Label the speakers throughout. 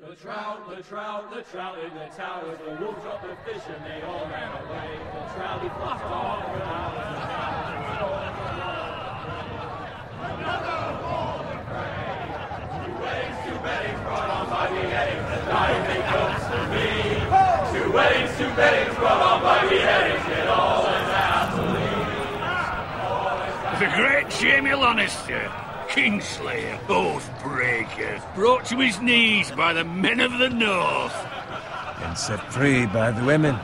Speaker 1: The trout, the trout, the trout in the towers, the wolves dropped the fish and they all ran away. The trout he flopped off without Another golden prey. Two weddings, two beddings brought on by beheadings, the dying make comes to me. Two weddings, two beddings brought on by beheadings, get all as athletes.
Speaker 2: The great Jaime Lannister, Kingslayer, Oathbreaker, brought to his knees by the men of the North.
Speaker 3: And set free by the women.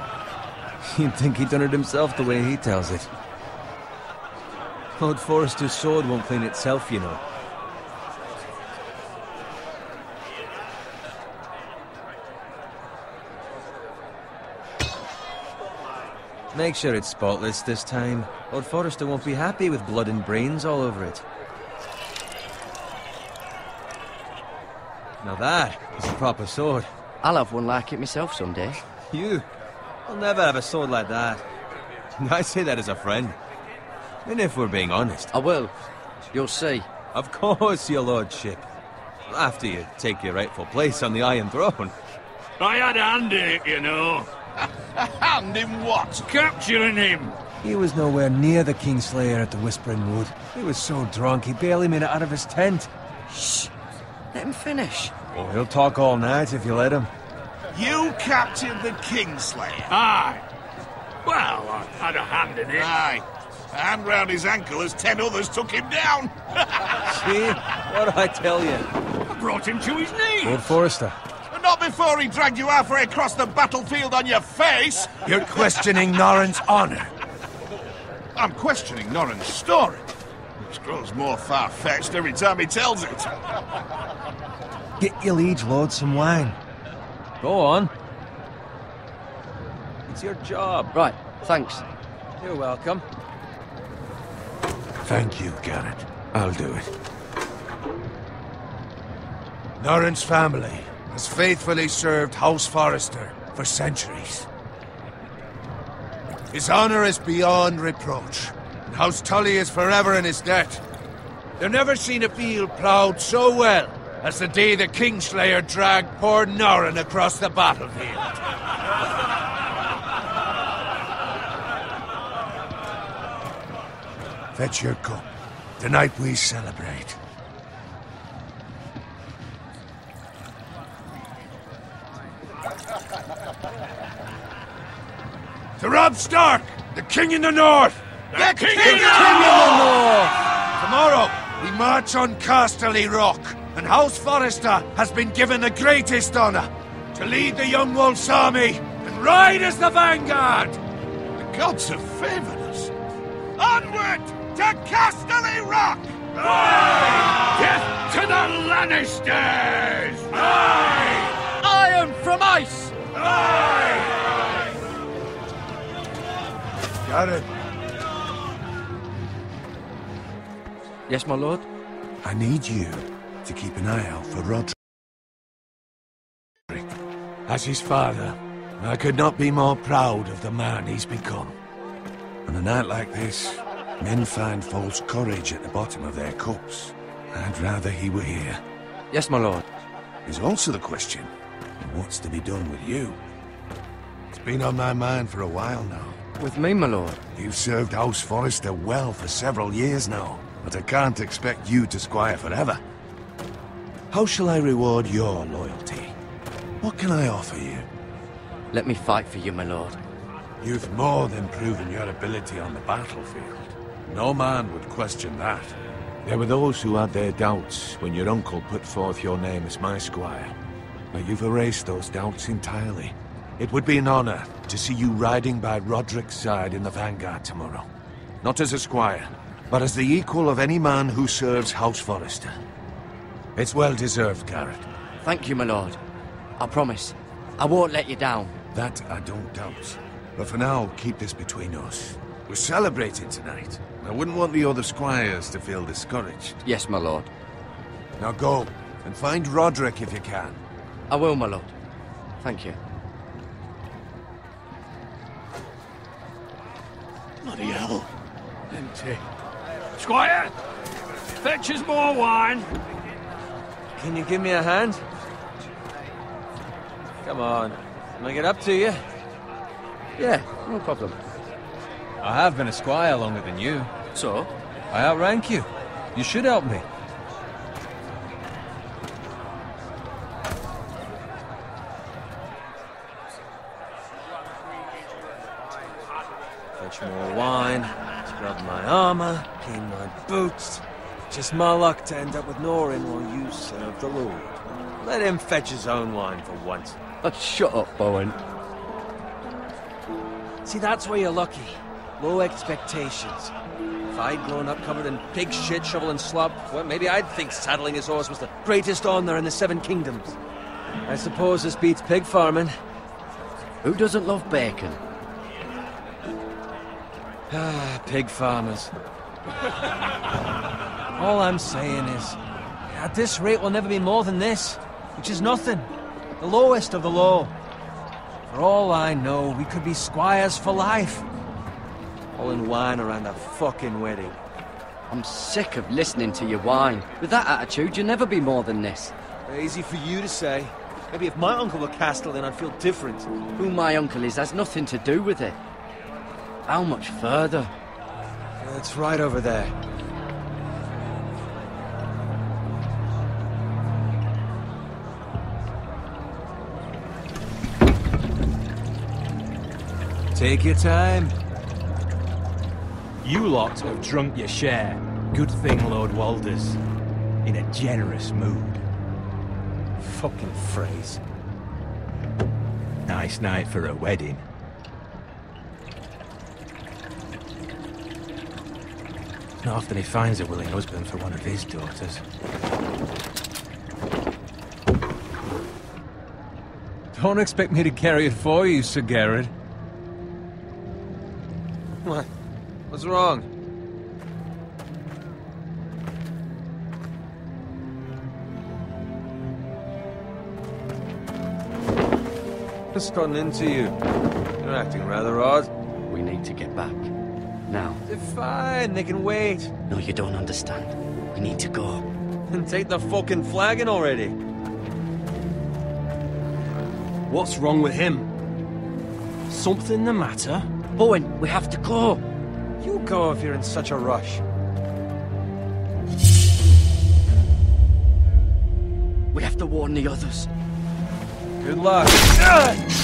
Speaker 3: You'd think he'd done it himself the way he tells it. Lord Forrester's sword won't clean itself, you know. Make sure it's spotless this time. Lord Forrester won't be happy with blood and brains all over it. Now that is a proper sword.
Speaker 4: I'll have one like it myself someday.
Speaker 3: You? I'll never have a sword like that. I say that as a friend. And if we're being honest.
Speaker 4: I will. You'll see.
Speaker 3: Of course, your lordship. After you take your rightful place on the Iron Throne.
Speaker 2: I had a hand in it, you know.
Speaker 5: A hand in what?
Speaker 2: Capturing him.
Speaker 3: He was nowhere near the Kingslayer at the Whispering Wood. He was so drunk he barely made it out of his tent.
Speaker 4: Shh. Let him finish.
Speaker 3: Oh, he'll talk all night if you let him.
Speaker 5: You captured the Kingslayer?
Speaker 2: Aye. Well, I had a hand in it.
Speaker 5: Aye. A hand round his ankle as ten others took him down.
Speaker 3: See? What did I tell you?
Speaker 2: I brought him to his knees.
Speaker 3: Lord Forrester.
Speaker 5: Not before he dragged you halfway across the battlefield on your face.
Speaker 6: You're questioning Norrin's honor.
Speaker 5: I'm questioning Norrin's story. Which grows more far-fetched every time he tells it.
Speaker 3: Get your liege lord some wine. Go on. It's your job.
Speaker 4: Right, thanks.
Speaker 3: You're welcome.
Speaker 6: Thank you, Garrett. I'll do it. Norrin's family has faithfully served House Forrester for centuries. His honor is beyond reproach, and House Tully is forever in his debt. They've never seen a field ploughed so well as the day the Kingslayer dragged poor Norrin across the battlefield. Fetch your cup. Tonight we celebrate. To Robb Stark, the King in the North!
Speaker 5: The King,
Speaker 6: in the North! Tomorrow, we march on Casterly Rock, and House Forrester has been given the greatest honor to lead the Young Wolf's army and ride as the vanguard!
Speaker 5: The gods have favored us. Onward to Casterly Rock!
Speaker 2: Death to the Lannisters!
Speaker 4: Aye! Iron from ice!
Speaker 6: Garrett,
Speaker 4: Yes, my lord?
Speaker 6: I need you to keep an eye out for Rodrik. As his father, I could not be more proud of the man he's become. On a night like this, men find false courage at the bottom of their cups. I'd rather he were here.
Speaker 4: Yes, my lord.
Speaker 6: There's also the question what's to be done with you. It's been on my mind for a while now.
Speaker 4: With me, my lord.
Speaker 6: You've served House Forrester well for several years now, but I can't expect you to squire forever. How shall I reward your loyalty? What can I offer you?
Speaker 4: Let me fight for you, my lord.
Speaker 6: You've more than proven your ability on the battlefield. No man would question that. There were those who had their doubts when your uncle put forth your name as my squire. But you've erased those doubts entirely. It would be an honor to see you riding by Rodrik's side in the vanguard tomorrow. Not as a squire, but as the equal of any man who serves House Forrester. It's well deserved, Garrett.
Speaker 4: Thank you, my lord. I promise. I won't let you down.
Speaker 6: That I don't doubt. But for now, keep this between us. We're celebrating tonight. I wouldn't want the other squires to feel discouraged.
Speaker 4: Yes, my lord.
Speaker 6: Now go, and find Rodrik if you can.
Speaker 4: I will, my lord. Thank you.
Speaker 5: Bloody hell.
Speaker 2: Empty. Squire! Fetch us more wine.
Speaker 3: Can you give me a hand? Come on. Can I get up to you?
Speaker 4: Yeah, no problem.
Speaker 3: I have been a squire longer than you.
Speaker 4: So?
Speaker 3: I outrank you. You should help me. Fetch more wine, scrub my armor, clean my boots. Just my luck to end up with Norin while you serve the Lord. Let him fetch his own wine for once.
Speaker 4: Oh, shut up, Bowen.
Speaker 3: See, that's where you're lucky. Low expectations. If I'd grown up covered in pig shit, shoveling slop, well, maybe I'd think saddling his horse was the greatest honor in the Seven Kingdoms. I suppose this beats pig farming.
Speaker 4: Who doesn't love bacon?
Speaker 3: Ah, pig farmers. All I'm saying is, at this rate we'll never be more than this, which is nothing. The lowest of the low. For all I know, we could be squires for life. All in wine around a fucking wedding.
Speaker 4: I'm sick of listening to your whine. With that attitude, you'll never be more than this.
Speaker 3: Easy for you to say. Maybe if my uncle were Castellan, I'd feel different.
Speaker 4: Who my uncle is has nothing to do with it. How much further?
Speaker 3: It's right over there. Take your time.
Speaker 7: You lot have drunk your share. Good thing Lord Walder's in a generous mood.
Speaker 3: Fucking phrase.
Speaker 7: Nice night for a wedding. Not often he finds a willing husband for one of his daughters.
Speaker 3: Don't expect me to carry it for you, Sir Garrett. What? What's wrong? Just gotten into you. You're acting rather odd.
Speaker 4: We need to get back. Now.
Speaker 3: They're fine, they can wait.
Speaker 4: No, you don't understand. We need to go.
Speaker 3: And take the fucking flagon already.
Speaker 7: What's wrong with him? Something the matter?
Speaker 4: Bowen, we have to go.
Speaker 3: You go if you're in such a rush.
Speaker 4: We have to warn the others.
Speaker 3: Good luck.
Speaker 4: Ah!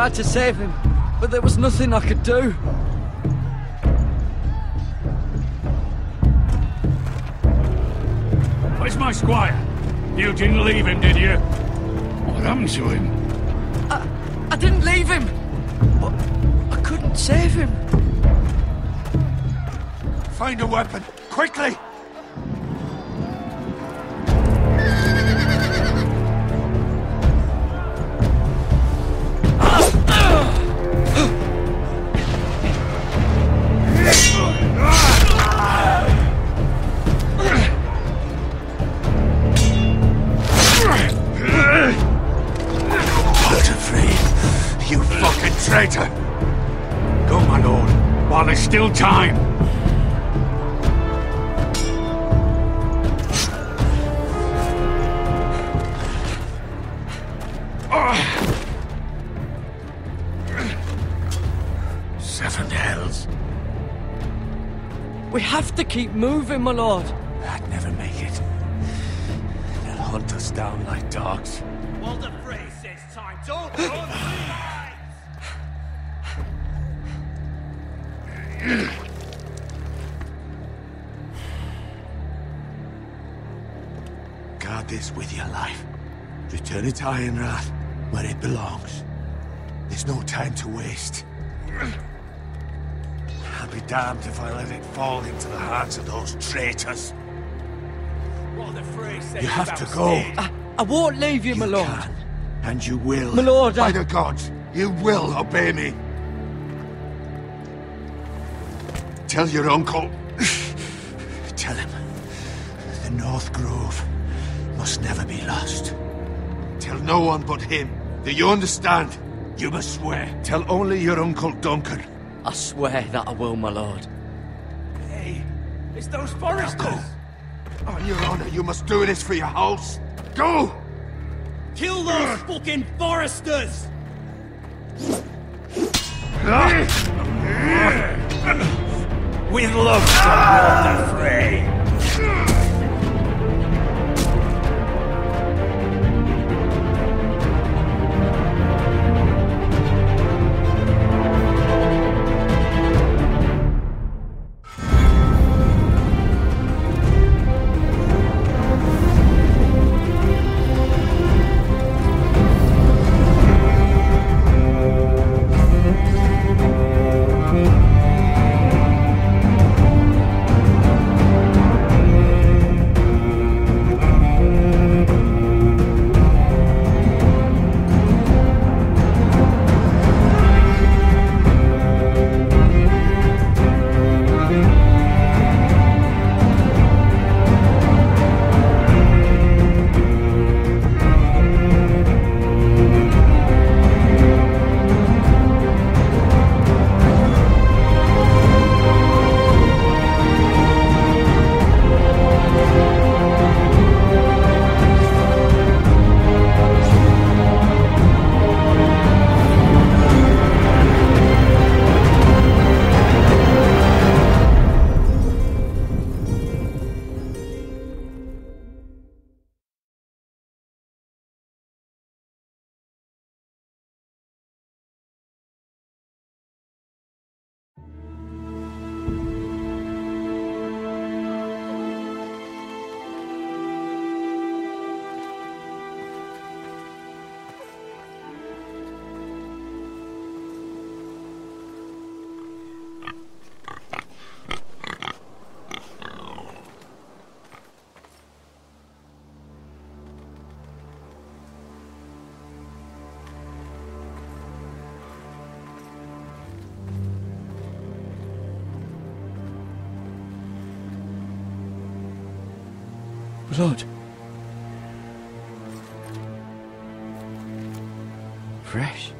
Speaker 4: tried to save him, but there was nothing I could do.
Speaker 2: Where's my squire? You didn't leave him, did you? What happened to him?
Speaker 4: I didn't leave him, but I couldn't save him.
Speaker 6: Find a weapon, quickly!
Speaker 4: Keep moving, my lord.
Speaker 6: I'd never make it. They'll hunt us down like dogs.
Speaker 2: Walder Frey says time. Don't run!
Speaker 6: Guard this with your life. Return it to Ironrath, where it belongs. There's no time to waste. I'll be damned if I let it fall into the hands of those traitors.
Speaker 2: Walder Frey says
Speaker 6: You have to go.
Speaker 4: I, I won't leave you,
Speaker 6: You
Speaker 4: my lord.
Speaker 6: can, and you will.
Speaker 4: My lord,
Speaker 6: By
Speaker 4: I-
Speaker 6: the gods, you will obey me. Tell your uncle. Tell him. The North Grove must never be lost. Tell no one but him. Do you understand? You must swear. Tell only your uncle Duncan.
Speaker 4: I swear that I will, my lord.
Speaker 2: Hey, it's those Forresters.
Speaker 6: Go. On your honor, you must do this for your house. Go!
Speaker 2: Kill those fucking Forresters! With love from
Speaker 8: Walder
Speaker 4: Fresh.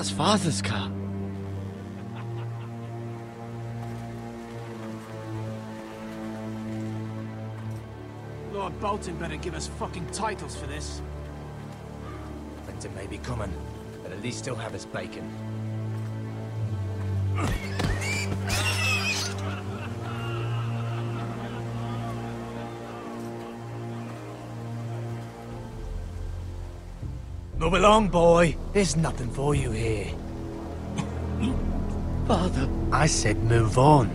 Speaker 4: That's father's car.
Speaker 9: Lord Bolton better give us fucking titles for this.
Speaker 8: Winter may be coming, but at least he'll have his bacon. Move along, boy. There's nothing for you here.
Speaker 4: Father.
Speaker 8: I said move on.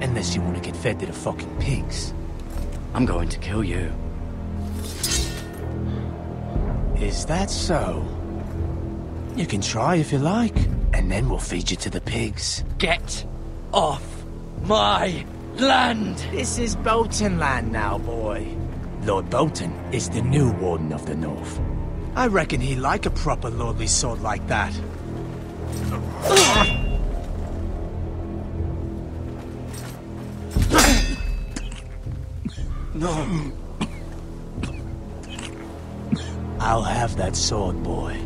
Speaker 8: Unless you want to get fed to the fucking pigs.
Speaker 4: I'm going to kill you.
Speaker 8: Is that so? You can try if you like, and then we'll feed you to the pigs.
Speaker 4: Get off my land!
Speaker 8: This is Bolton land now, boy. Lord Bolton is the new Warden of the North. I reckon he like a proper lordly sword like that.
Speaker 4: No.
Speaker 8: I'll have that sword, boy.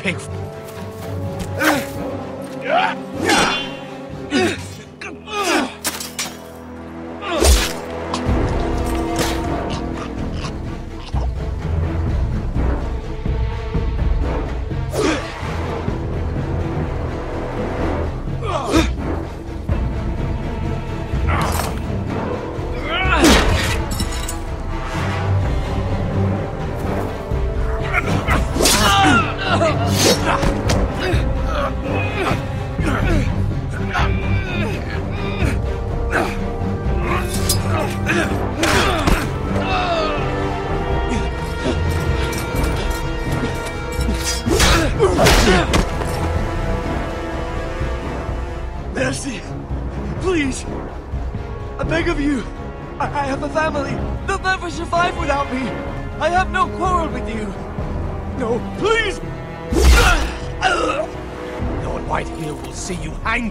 Speaker 8: Pig.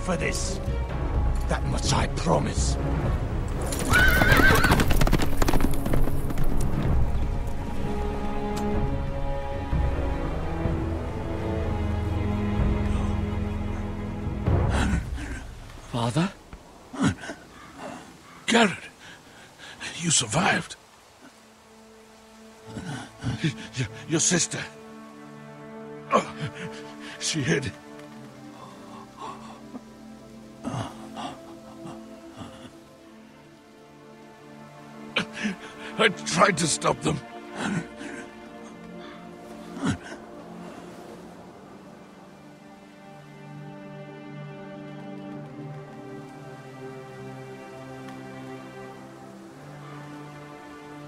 Speaker 8: For this. That much I promise.
Speaker 4: Father?
Speaker 6: Garrett, you survived. Your, your sister. Oh, she hid. I tried to stop them.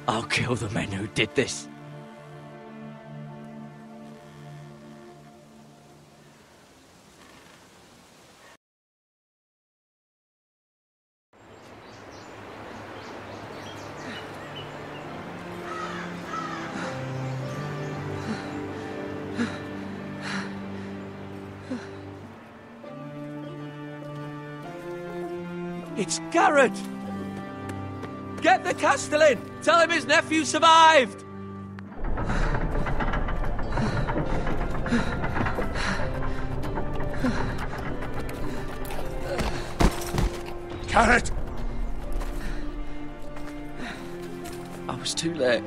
Speaker 4: I'll kill the men who did this.
Speaker 3: Castellan! Tell him his nephew survived!
Speaker 6: Carrot!
Speaker 4: I was too late.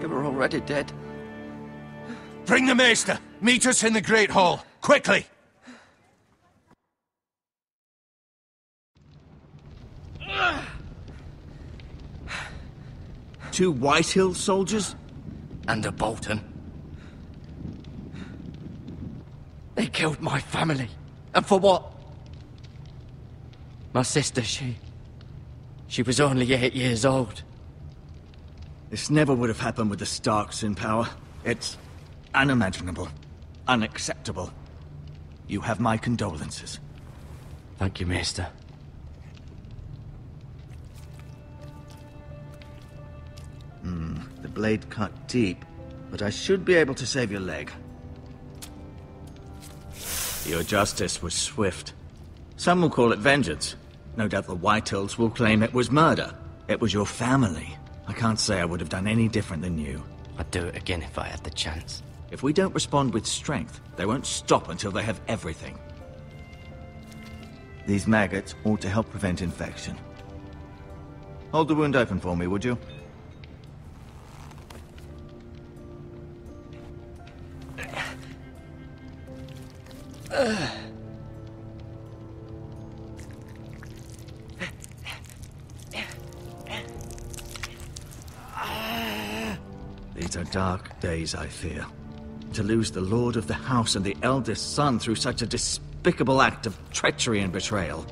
Speaker 4: They were already dead.
Speaker 6: Bring the maester! Meet us in the Great Hall! Quickly!
Speaker 7: Two Whitehill soldiers?
Speaker 4: And a Bolton. They killed my family. And for what? My sister, she... She was only eight years old.
Speaker 7: This never would have happened with the Starks in power. It's unimaginable. Unacceptable. You have my condolences.
Speaker 4: Thank you, Maester.
Speaker 7: Blade cut deep, but I should be able to save your leg. Your justice was swift. Some will call it vengeance. No doubt the Whitehills will claim it was murder. It was your family. I can't say I would have done any different than you.
Speaker 4: I'd do it again if I had the chance.
Speaker 7: If we don't respond with strength, they won't stop until they have everything. These maggots ought to help prevent infection. Hold the wound open for me, would you? Days, I fear. To lose the lord of the house and the eldest son through such a despicable act of treachery and betrayal.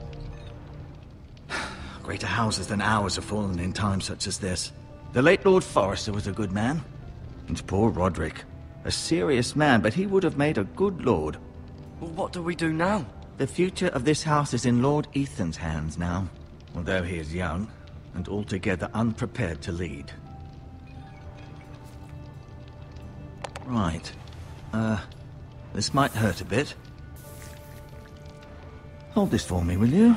Speaker 7: Greater houses than ours have fallen in times such as this. The late Lord Forrester was a good man. And poor Rodrik. A serious man, but he would have made a good lord.
Speaker 4: Well, what do we do now?
Speaker 7: The future of this house is in Lord Ethan's hands now, although he is young and altogether unprepared to lead. Right. Uh, this might hurt a bit. Hold this for me, will you?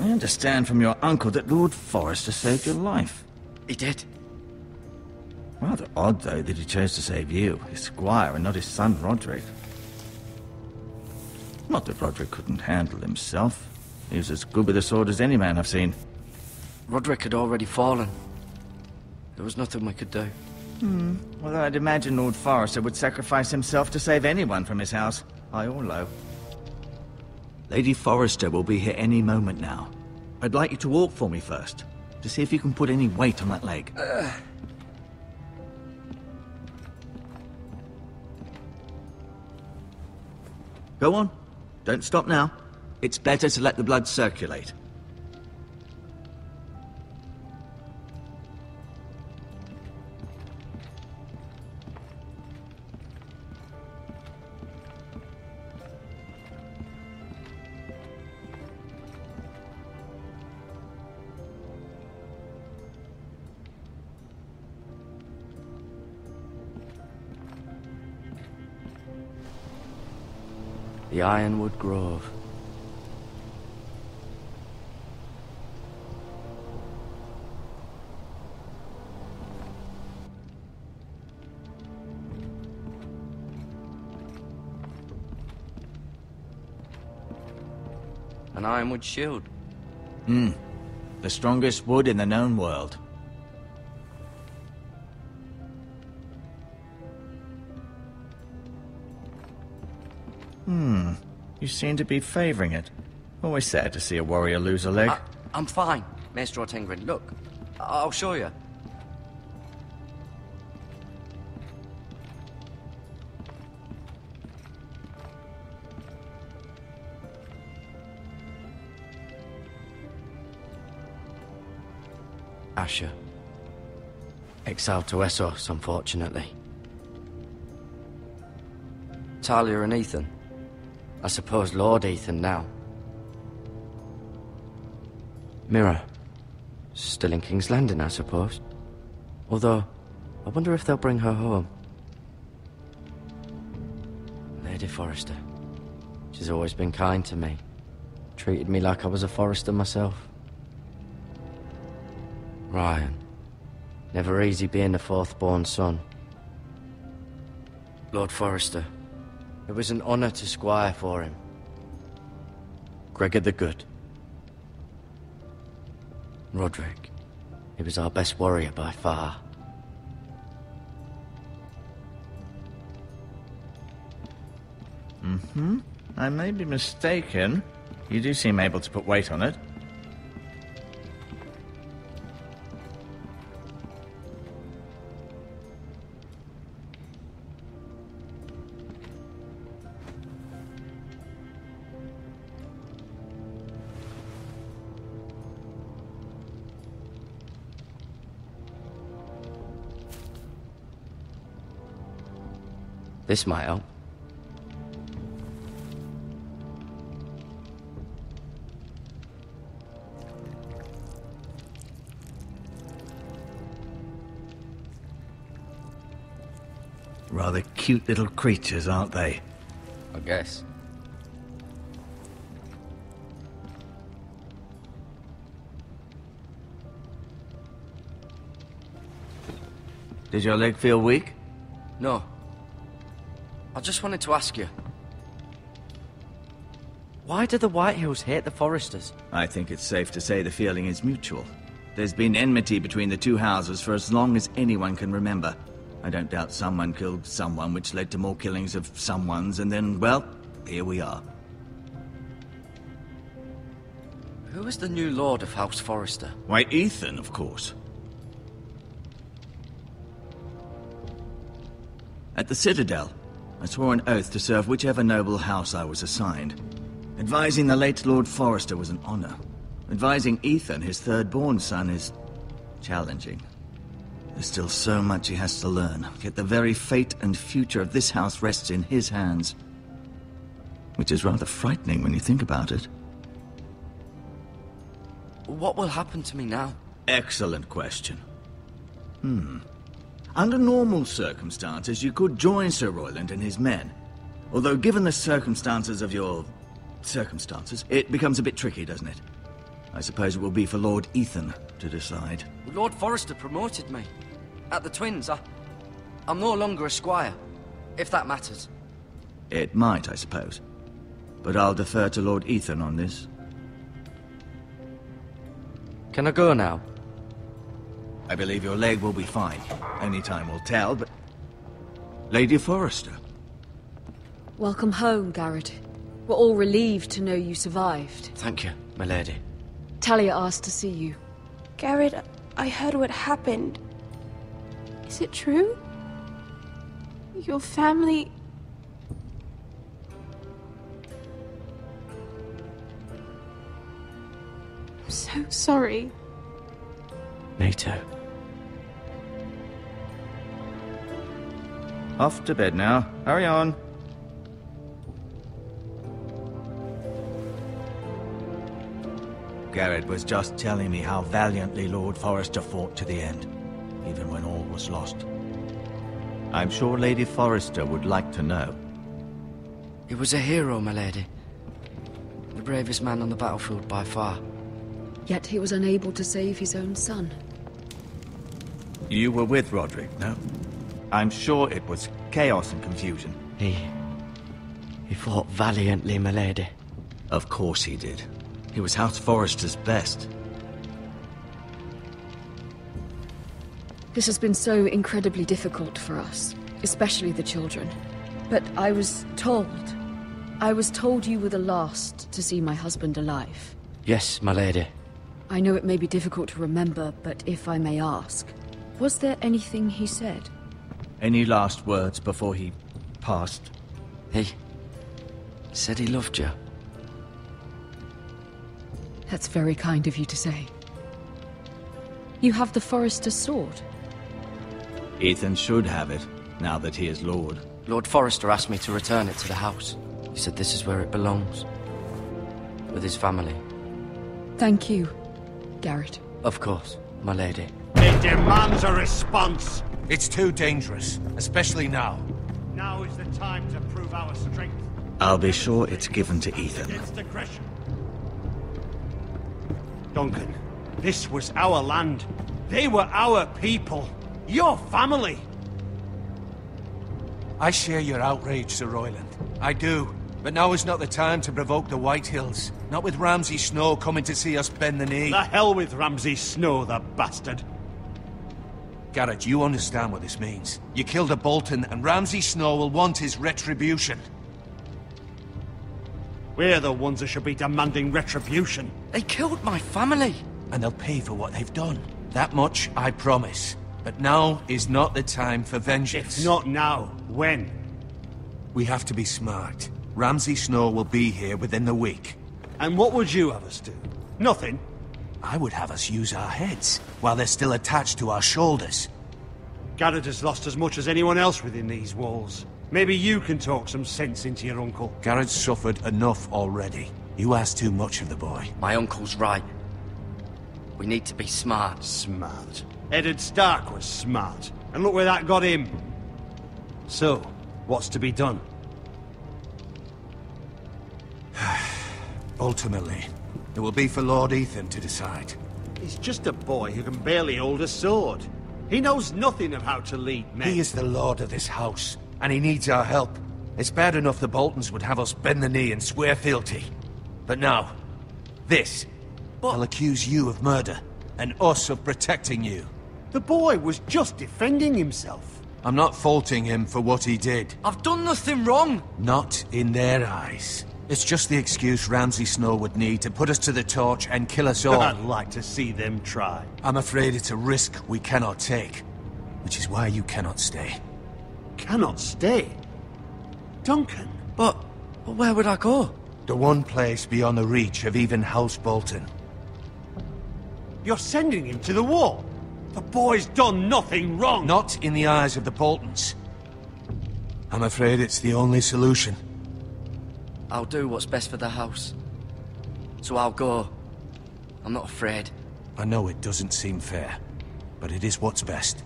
Speaker 7: I understand from your uncle that Lord Forrester saved your life.
Speaker 4: He did.
Speaker 7: Rather odd, though, that he chose to save you, his squire, and not his son Rodrik. Not that Rodrik couldn't handle himself. He was as good with a sword as any man I've seen.
Speaker 4: Rodrik had already fallen. There was nothing we could do.
Speaker 7: Hmm. Well, I'd imagine Lord Forrester would sacrifice himself to save anyone from his house, high or low. Lady Forrester will be here any moment now. I'd like you to walk for me first, to see if you can put any weight on that leg. Go on. Don't stop now. It's better to let the blood circulate.
Speaker 4: The Ironwood Grove. An ironwood shield. Hmm.
Speaker 7: The strongest wood in the known world. You seem to be favoring it. Always sad to see a warrior lose a leg.
Speaker 4: I, I'm fine, Maester Ortengryn. Look, I'll show you. Asher. Exiled to Essos, unfortunately. Talia and Ethan. I suppose Lord Ethan now. Mira. Still in King's Landing, I suppose. Although, I wonder if they'll bring her home. Lady Forrester. She's always been kind to me. Treated me like I was a Forrester myself. Ryon. Never easy being the fourth born son. Lord Forrester. It was an honor to squire for him. Gregor the Good. Rodrik. He was our best warrior by far.
Speaker 7: Mm-hmm. I may be mistaken. You do seem able to put weight on it.
Speaker 4: This help.
Speaker 7: Rather cute little creatures, aren't they?
Speaker 4: I guess.
Speaker 7: Did your leg feel weak?
Speaker 4: No. I just wanted to ask you. Why do the Whitehills hate the Forresters?
Speaker 7: I think it's safe to say the feeling is mutual. There's been enmity between the two houses for as long as anyone can remember. I don't doubt someone killed someone, which led to more killings of someones, and then, well, here we are.
Speaker 4: Who is the new Lord of House Forrester?
Speaker 7: Why, Ethan, of course. At the Citadel, I swore an oath to serve whichever noble house I was assigned. Advising the late Lord Forrester was an honor. Advising Ethan, his third-born son, is challenging. There's still so much he has to learn, yet the very fate and future of this house rests in his hands. Which is rather frightening when you think about it.
Speaker 4: What will happen to me now?
Speaker 7: Excellent question. Hmm. Under normal circumstances, you could join Sir Royland and his men. Although, given the circumstances of your... circumstances, it becomes a bit tricky, doesn't it? I suppose it will be for Lord Ethan to decide.
Speaker 4: Lord Forrester promoted me. At the Twins, I... I'm no longer a squire. If that matters.
Speaker 7: It might, I suppose. But I'll defer to Lord Ethan on this.
Speaker 4: Can I go now?
Speaker 7: I believe your leg will be fine. Only time will tell, but... Lady Forrester.
Speaker 10: Welcome home, Garrett. We're all relieved to know you survived.
Speaker 4: Thank you, my lady.
Speaker 10: Talia asked to see you.
Speaker 11: Garrett, I heard what happened. Is it true? Your family... I'm so sorry.
Speaker 4: Me
Speaker 7: Off to bed now. Hurry on. Garrett was just telling me how valiantly Lord Forrester fought to the end, even when all was lost. I'm sure Lady Forrester would like to know.
Speaker 4: He was a hero, my lady. The bravest man on the battlefield by far.
Speaker 10: Yet he was unable to save his own son.
Speaker 7: You were with Rodrik, no? I'm sure it was chaos and confusion.
Speaker 4: He... He fought valiantly, my lady.
Speaker 7: Of course he did. He was House Forrester's best.
Speaker 10: This has been so incredibly difficult for us, especially the children. But I was told... I was told you were the last to see my husband alive.
Speaker 4: Yes, my lady.
Speaker 10: I know it may be difficult to remember, but if I may ask, was there anything he said?
Speaker 7: Any last words before he passed?
Speaker 4: He... said he loved you.
Speaker 10: That's very kind of you to say. You have the Forrester's sword.
Speaker 7: Ethan should have it, now that he is Lord.
Speaker 4: Lord Forrester asked me to return it to the house. He said this is where it belongs. With his family.
Speaker 10: Thank you, Garrett.
Speaker 4: Of course, my lady.
Speaker 2: It demands a response.
Speaker 6: It's too dangerous, especially now.
Speaker 2: Now is the time to prove our strength
Speaker 7: I'll be sure it's given to Ethan.
Speaker 2: against aggression.
Speaker 12: Duncan, this was our land. They were our people. Your family.
Speaker 6: I share your outrage, Sir Royland. I do. But now is not the time to provoke the Whitehills. Not with Ramsay Snow coming to see us bend the knee.
Speaker 12: The hell with Ramsay Snow, the bastard.
Speaker 6: Garrett, you understand what this means. You killed a Bolton, and Ramsay Snow will want his retribution.
Speaker 12: We're the ones that should be demanding retribution.
Speaker 4: They killed my family.
Speaker 6: And they'll pay for what they've done. That much I promise. But now is not the time for vengeance.
Speaker 12: If not now, when?
Speaker 6: We have to be smart. Ramsay Snow will be here within the week.
Speaker 12: And what would you have us do? Nothing.
Speaker 6: I would have us use our heads, while they're still attached to our shoulders.
Speaker 12: Garrett has lost as much as anyone else within these walls. Maybe you can talk some sense into your uncle.
Speaker 6: Garrett's suffered enough already. You ask too much of the boy.
Speaker 4: My uncle's right. We need to be smart.
Speaker 12: Smart. Eddard Stark was smart. And look where that got him. So, what's to be done?
Speaker 6: Ultimately, it will be for Lord Ethan to decide.
Speaker 12: He's just a boy who can barely hold a sword. He knows nothing of how to lead men.
Speaker 6: He is the lord of this house, and he needs our help. It's bad enough the Boltons would have us bend the knee and swear fealty. But now, this.
Speaker 4: But...
Speaker 6: I'll accuse you of murder, and us of protecting you.
Speaker 12: The boy was just defending himself.
Speaker 6: I'm not faulting him for what he did.
Speaker 4: I've done nothing wrong.
Speaker 6: Not in their eyes. It's just the excuse Ramsay Snow would need to put us to the torch and kill us all.
Speaker 12: I'd like to see them try.
Speaker 6: I'm afraid it's a risk we cannot take. Which is why you cannot stay.
Speaker 12: Cannot stay? Duncan.
Speaker 4: But, but where would I go?
Speaker 6: The one place beyond the reach of even House Bolton.
Speaker 12: You're sending him to the wall? The boy's done nothing wrong!
Speaker 6: Not in the eyes of the Boltons. I'm afraid it's the only solution.
Speaker 4: I'll do what's best for the house. So I'll go. I'm not afraid.
Speaker 6: I know it doesn't seem fair, but it is what's best.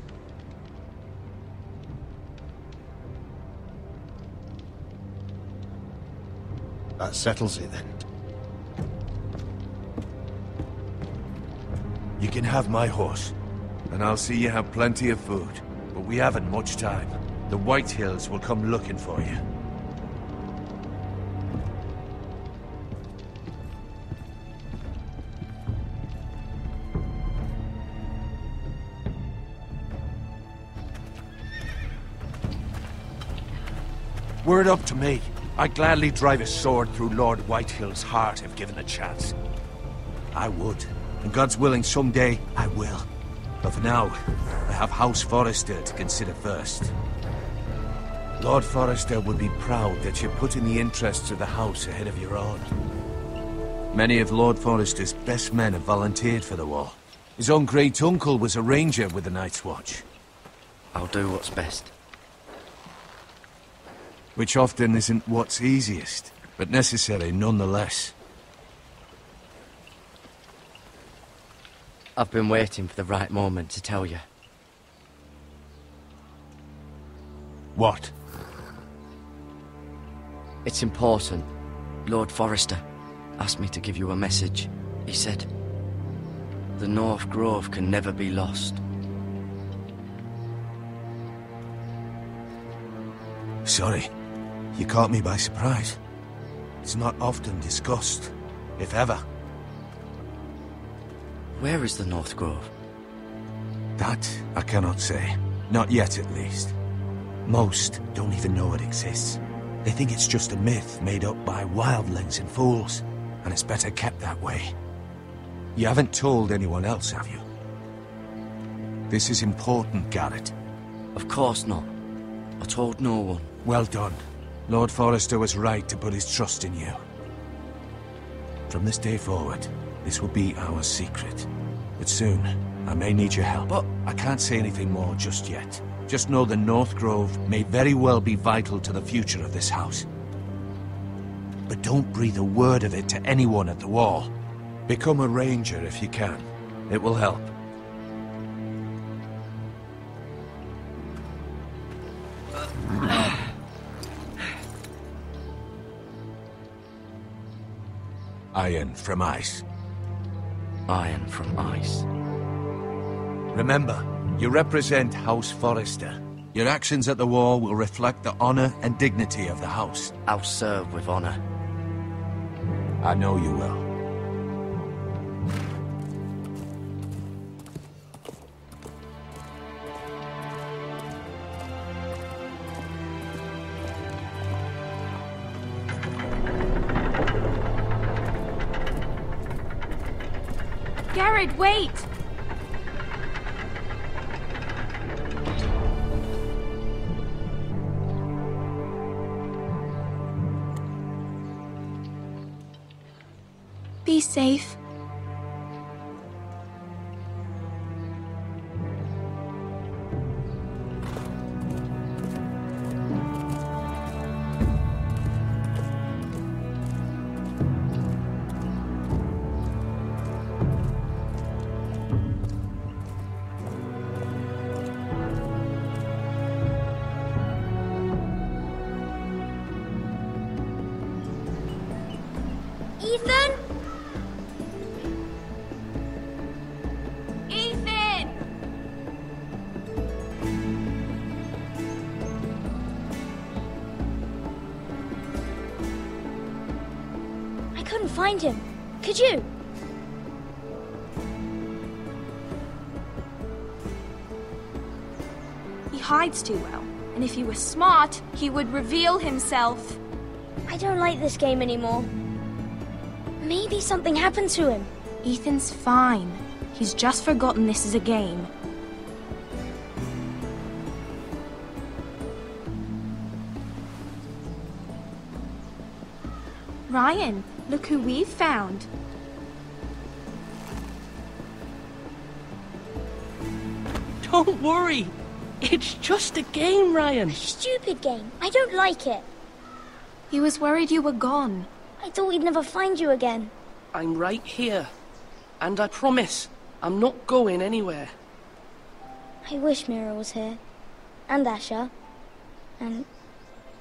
Speaker 12: That settles it then.
Speaker 6: You can have my horse, and I'll see you have plenty of food. But we haven't much time. The Whitehills will come looking for you. Were it up to me, I'd gladly drive a sword through Lord Whitehill's heart if given the chance. I would. And God's willing, someday I will. But for now, I have House Forrester to consider first. Lord Forrester would be proud that you put in the interests of the house ahead of your own. Many of Lord Forrester's best men have volunteered for the war. His own great uncle was a ranger with the Night's Watch.
Speaker 4: I'll do what's best.
Speaker 6: Which often isn't what's easiest, but necessary nonetheless.
Speaker 4: I've been waiting for the right moment to tell you.
Speaker 6: What?
Speaker 4: It's important. Lord Forrester asked me to give you a message. He said, the North Grove can never be lost.
Speaker 6: Sorry. You caught me by surprise. It's not often discussed, if ever.
Speaker 4: Where is the North Grove?
Speaker 6: That I cannot say. Not yet, at least. Most don't even know it exists. They think it's just a myth made up by wildlings and fools, and it's better kept that way. You haven't told anyone else, have you? This is important, Garrett.
Speaker 4: Of course not. I told no one.
Speaker 6: Well done. Lord Forrester was right to put his trust in you. From this day forward, this will be our secret. But soon, I may need your help.
Speaker 4: But...
Speaker 6: I can't say anything more just yet. Just know the North Grove may very well be vital to the future of this house. But don't breathe a word of it to anyone at the wall. Become a ranger if you can. It will help. Iron from ice.
Speaker 4: iron from ice.
Speaker 6: Remember, you represent House Forrester. Your actions at the war will reflect the honor and dignity of the house.
Speaker 4: I'll serve with honor.
Speaker 6: I know you will.
Speaker 11: Hides too well. And if he were smart, he would reveal himself.
Speaker 13: I don't like this game anymore. Maybe something happened to him.
Speaker 11: Ethan's fine. He's just forgotten this is a game. Ryon, look who we've found.
Speaker 14: Don't worry. It's just a game, Ryon.
Speaker 13: Stupid game. I don't like it.
Speaker 11: He was worried you were gone.
Speaker 13: I thought we'd never find you again.
Speaker 14: I'm right here. And I promise, I'm not going anywhere.
Speaker 13: I wish Mira was here. And Asher. And.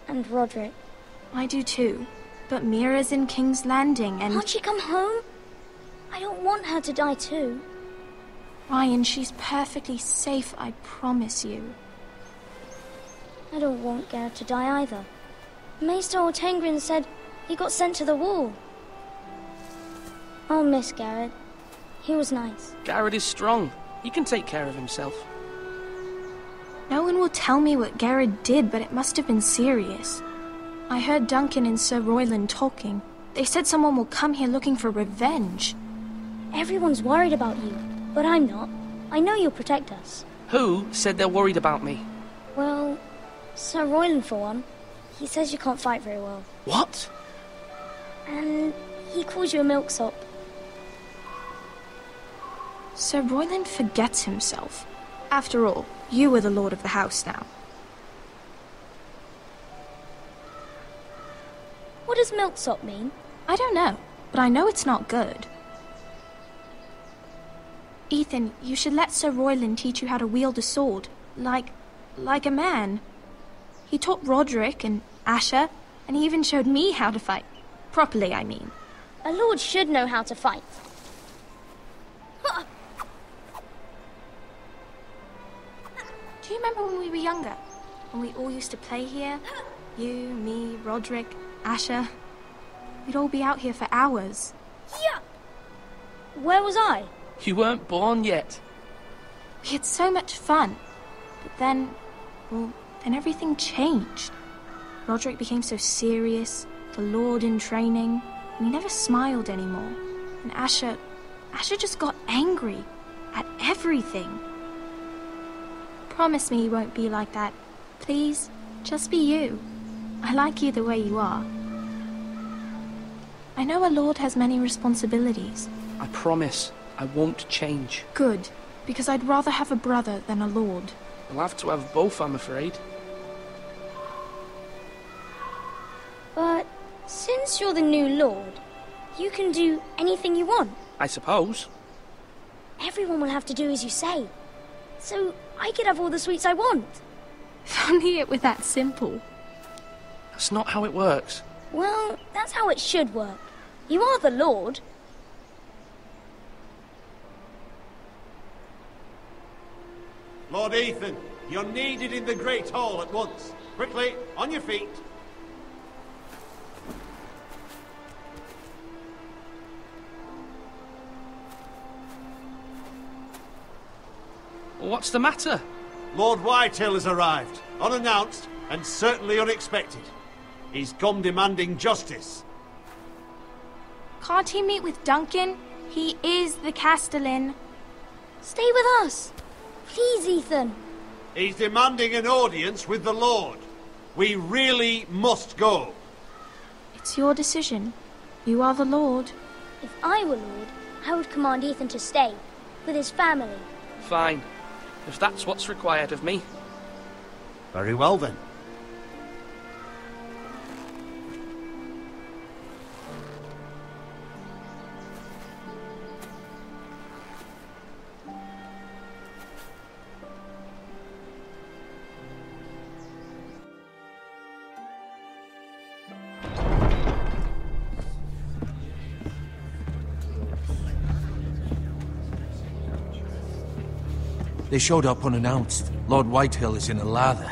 Speaker 13: and Rodrik.
Speaker 11: I do too. But Mira's in King's Landing and.
Speaker 13: Can't she come home? I don't want her to die too.
Speaker 11: Ryon, she's perfectly safe, I promise you.
Speaker 13: I don't want Garrett to die either. Maester Ortengryn said he got sent to the wall. I'll miss Garrett. He was nice.
Speaker 14: Garrett is strong. He can take care of himself.
Speaker 11: No one will tell me what Garrett did, but it must have been serious. I heard Duncan and Sir Royland talking. They said someone will come here looking for revenge.
Speaker 13: Everyone's worried about you, but I'm not. I know you'll protect us.
Speaker 14: Who said they're worried about me?
Speaker 13: Well, Sir Royland for one. He says you can't fight very well.
Speaker 14: What?
Speaker 13: And he calls you a milksop.
Speaker 11: Sir Royland forgets himself. After all, you are the lord of the house now.
Speaker 13: What does milksop mean?
Speaker 11: I don't know, but I know it's not good. Ethan, you should let Sir Royland teach you how to wield a sword. Like. like a man. He taught Rodrik and Asher, and he even showed me how to fight. Properly, I mean.
Speaker 13: A lord should know how to fight.
Speaker 11: Do you remember when we were younger? When we all used to play here? You, me, Rodrik, Asher. We'd all be out here for hours.
Speaker 13: Yeah. Where was I?
Speaker 14: You weren't born yet.
Speaker 11: We had so much fun. But then, well, then everything changed. Rodrik became so serious, the Lord in training, and he never smiled anymore. And Asher, Asher just got angry at everything. Promise me you won't be like that. Please, just be you. I like you the way you are. I know a lord has many responsibilities.
Speaker 14: I promise I won't change.
Speaker 11: Good, because I'd rather have a brother than a lord.
Speaker 14: I'll have to have both, I'm afraid.
Speaker 13: But since you're the new lord, you can do anything you want.
Speaker 14: I suppose.
Speaker 13: Everyone will have to do as you say. So I could have all the sweets I want.
Speaker 11: If only it were that simple.
Speaker 14: That's not how it works.
Speaker 13: Well, that's how it should work. You are the lord.
Speaker 12: Lord Ethan, you're needed in the Great Hall at once. Quickly, on your feet.
Speaker 14: What's the matter?
Speaker 12: Lord Whitehill has arrived, unannounced and certainly unexpected. He's come demanding justice.
Speaker 11: Can't he meet with Duncan? He is the Castellan.
Speaker 13: Stay with us. Please, Ethan.
Speaker 12: He's demanding an audience with the Lord. We really must go.
Speaker 11: It's your decision. You are the Lord.
Speaker 13: If I were Lord, I would command Ethan to stay with his family.
Speaker 14: Fine. If that's what's required of me.
Speaker 12: Very well then.
Speaker 3: They showed up unannounced. Lord Whitehill is in a lather.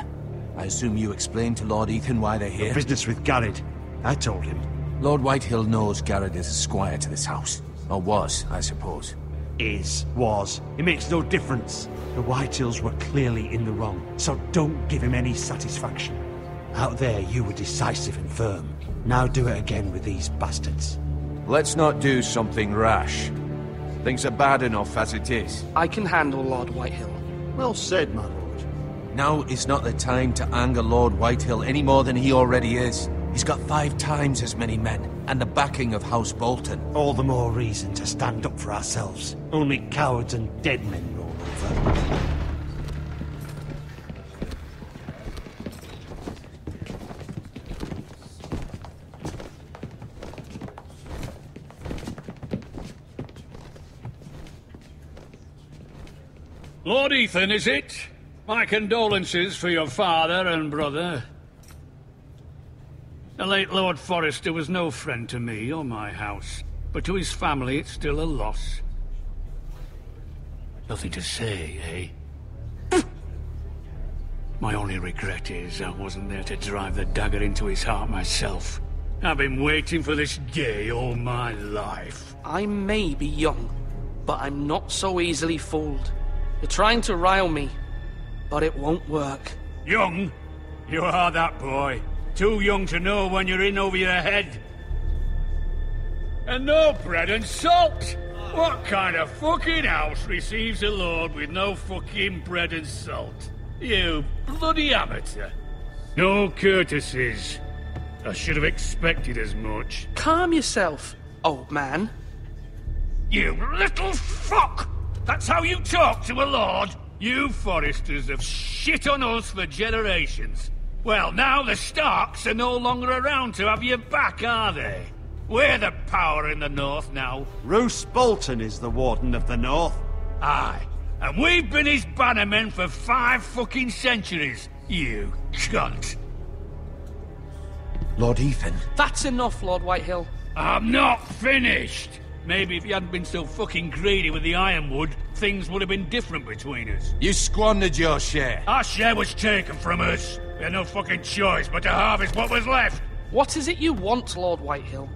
Speaker 3: I assume you explained to Lord Ethan why they're here?
Speaker 12: Business with Garrett. I told him.
Speaker 3: Lord Whitehill knows Garrett is a squire to this house. Or was, I suppose.
Speaker 12: Is, was. It makes no difference. The Whitehills were clearly in the wrong, so don't give him any satisfaction. Out there, you were decisive and firm. Now do it again with these bastards.
Speaker 6: Let's not do something rash. Things are bad enough as it is.
Speaker 14: I can handle Lord Whitehill.
Speaker 12: Well said, my lord.
Speaker 3: Now is not the time to anger Lord Whitehill any more than he already is. He's got five times as many men, and the backing of House Bolton.
Speaker 12: All the more reason to stand up for ourselves. Only cowards and dead men roll over.
Speaker 2: Ethan, is it? My condolences for your father and brother. The late Lord Forrester was no friend to me or my house, but to his family it's still a loss. Nothing to say, eh? My only regret is I wasn't there to drive the dagger into his heart myself. I've been waiting for this day all my life.
Speaker 14: I may be young, but I'm not so easily fooled. You're trying to rile me, but it won't work.
Speaker 2: Young? You are that boy. Too young to know when you're in over your head. And no bread and salt! What kind of fucking house receives a lord with no fucking bread and salt? You bloody amateur. No courtesies. I should have expected as much.
Speaker 14: Calm yourself, old man.
Speaker 2: You little fuck! That's how you talk to a lord? You Forresters have shit on us for generations. Well, now the Starks are no longer around to have your back, are they? We're the power in the north now.
Speaker 12: Roose Bolton is the Warden of the North.
Speaker 2: Aye. And we've been his bannermen for five fucking centuries. You cunt.
Speaker 3: Lord Ethan.
Speaker 14: That's enough, Lord Whitehill.
Speaker 2: I'm not finished. Maybe if you hadn't been so fucking greedy with the ironwood, things would have been different between us.
Speaker 3: You squandered your share.
Speaker 2: Our share was taken from us. We had no fucking choice but to harvest what was left.
Speaker 14: What is it you want, Lord Whitehill?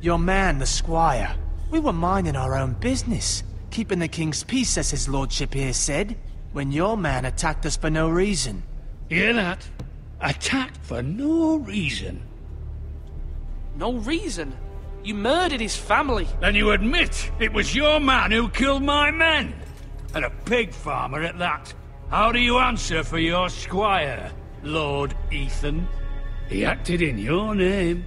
Speaker 3: Your man, the squire. We were minding our own business, keeping the king's peace, as his lordship here said, when your man attacked us for no reason.
Speaker 2: Hear that? Attacked for no reason.
Speaker 14: No reason? You murdered his family.
Speaker 2: Then you admit it was your man who killed my men? And a pig farmer at that. How do you answer for your squire, Lord Ethan? He acted in your name.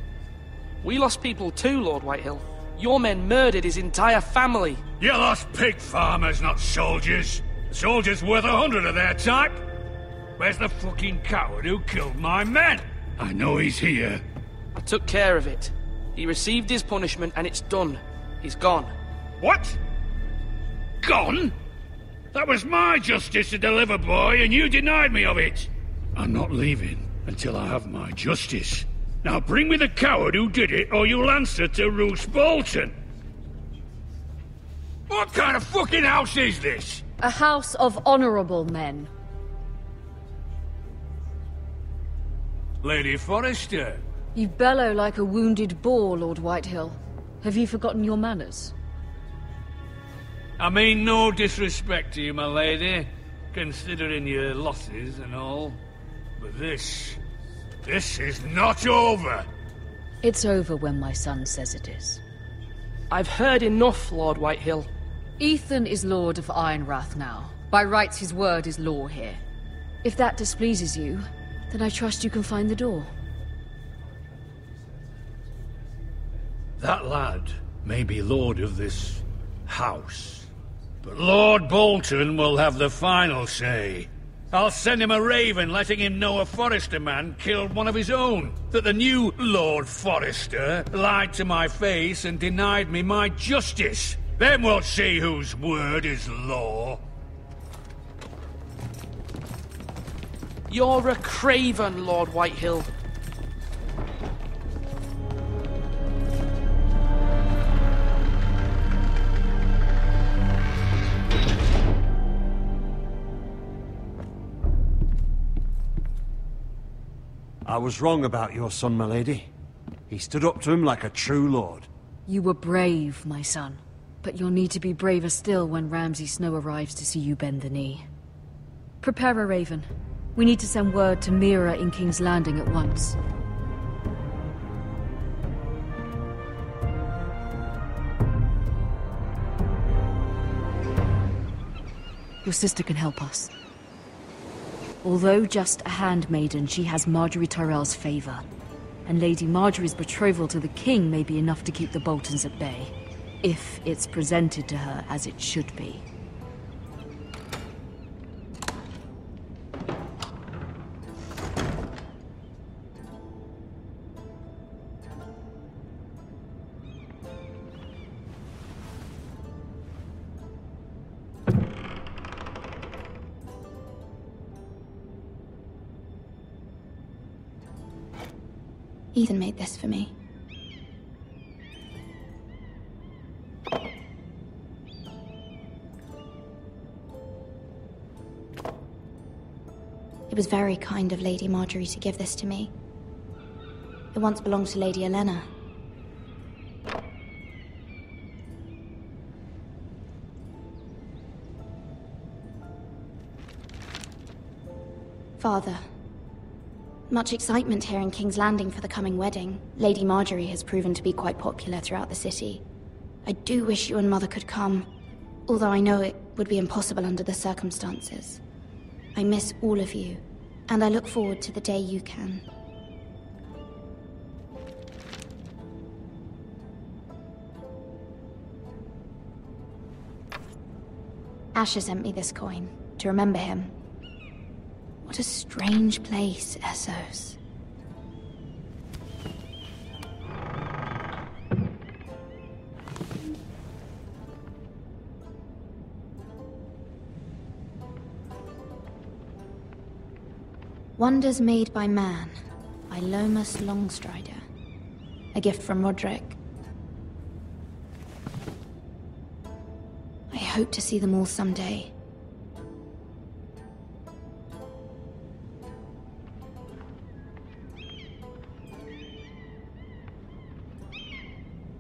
Speaker 14: We lost people too, Lord Whitehill. Your men murdered his entire family.
Speaker 2: You lost pig farmers, not soldiers. Soldiers worth a hundred of their type. Where's the fucking coward who killed my men? I know he's here.
Speaker 14: I took care of it. He received his punishment and it's done. He's gone.
Speaker 2: What? Gone? That was my justice to deliver, boy, and you denied me of it. I'm not leaving until I have my justice. Now bring me the coward who did it, or you'll answer to Roose Bolton. What kind of fucking house is this?
Speaker 10: A house of honorable men.
Speaker 2: Lady Forrester.
Speaker 10: You bellow like a wounded boar, Lord Whitehill. Have you forgotten your manners?
Speaker 2: I mean no disrespect to you, my lady, considering your losses and all. But this... this is not over.
Speaker 10: It's over when my son says it is.
Speaker 14: I've heard enough, Lord Whitehill.
Speaker 10: Ethan is Lord of Ironrath now. By rights, his word is law here. If that displeases you, then I trust you can find the door.
Speaker 2: That lad may be lord of this house, but Lord Bolton will have the final say. I'll send him a raven letting him know a Forrester man killed one of his own. That the new Lord Forrester lied to my face and denied me my justice. Then we'll see whose word is law.
Speaker 14: You're a craven, Lord Whitehill.
Speaker 12: I was wrong about your son, my lady. He stood up to him like a true lord.
Speaker 10: You were brave, my son. But you'll need to be braver still when Ramsay Snow arrives to see you bend the knee. Prepare a raven. We need to send word to Mira in King's Landing at once. Your sister can help us. Although just a handmaiden, she has Margaery Tyrell's favor. And Lady Margaery's betrothal to the king may be enough to keep the Boltons at bay. If it's presented to her as it should be.
Speaker 15: Ethan made this for me. It was very kind of Lady Margaery to give this to me. It once belonged to Lady Elena. Father, much excitement here in King's Landing for the coming wedding. Lady Margaery has proven to be quite popular throughout the city. I do wish you and Mother could come, although I know it would be impossible under the circumstances. I miss all of you, and I look forward to the day you can. Asher sent me this coin, to remember him. What a strange place, Essos. Wonders Made by Man, by Lomas Longstrider. A gift from Rodrik. I hope to see them all someday.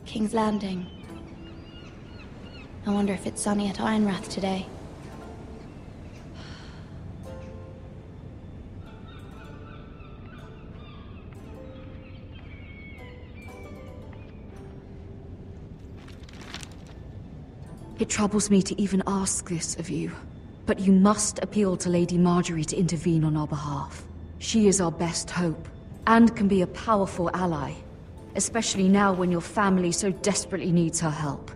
Speaker 15: King's Landing. I wonder if it's sunny at Ironrath today.
Speaker 10: It troubles me to even ask this of you, but you must appeal to Lady Margaery to intervene on our behalf. She is our best hope, and can be a powerful ally, especially now when your family so desperately needs her help.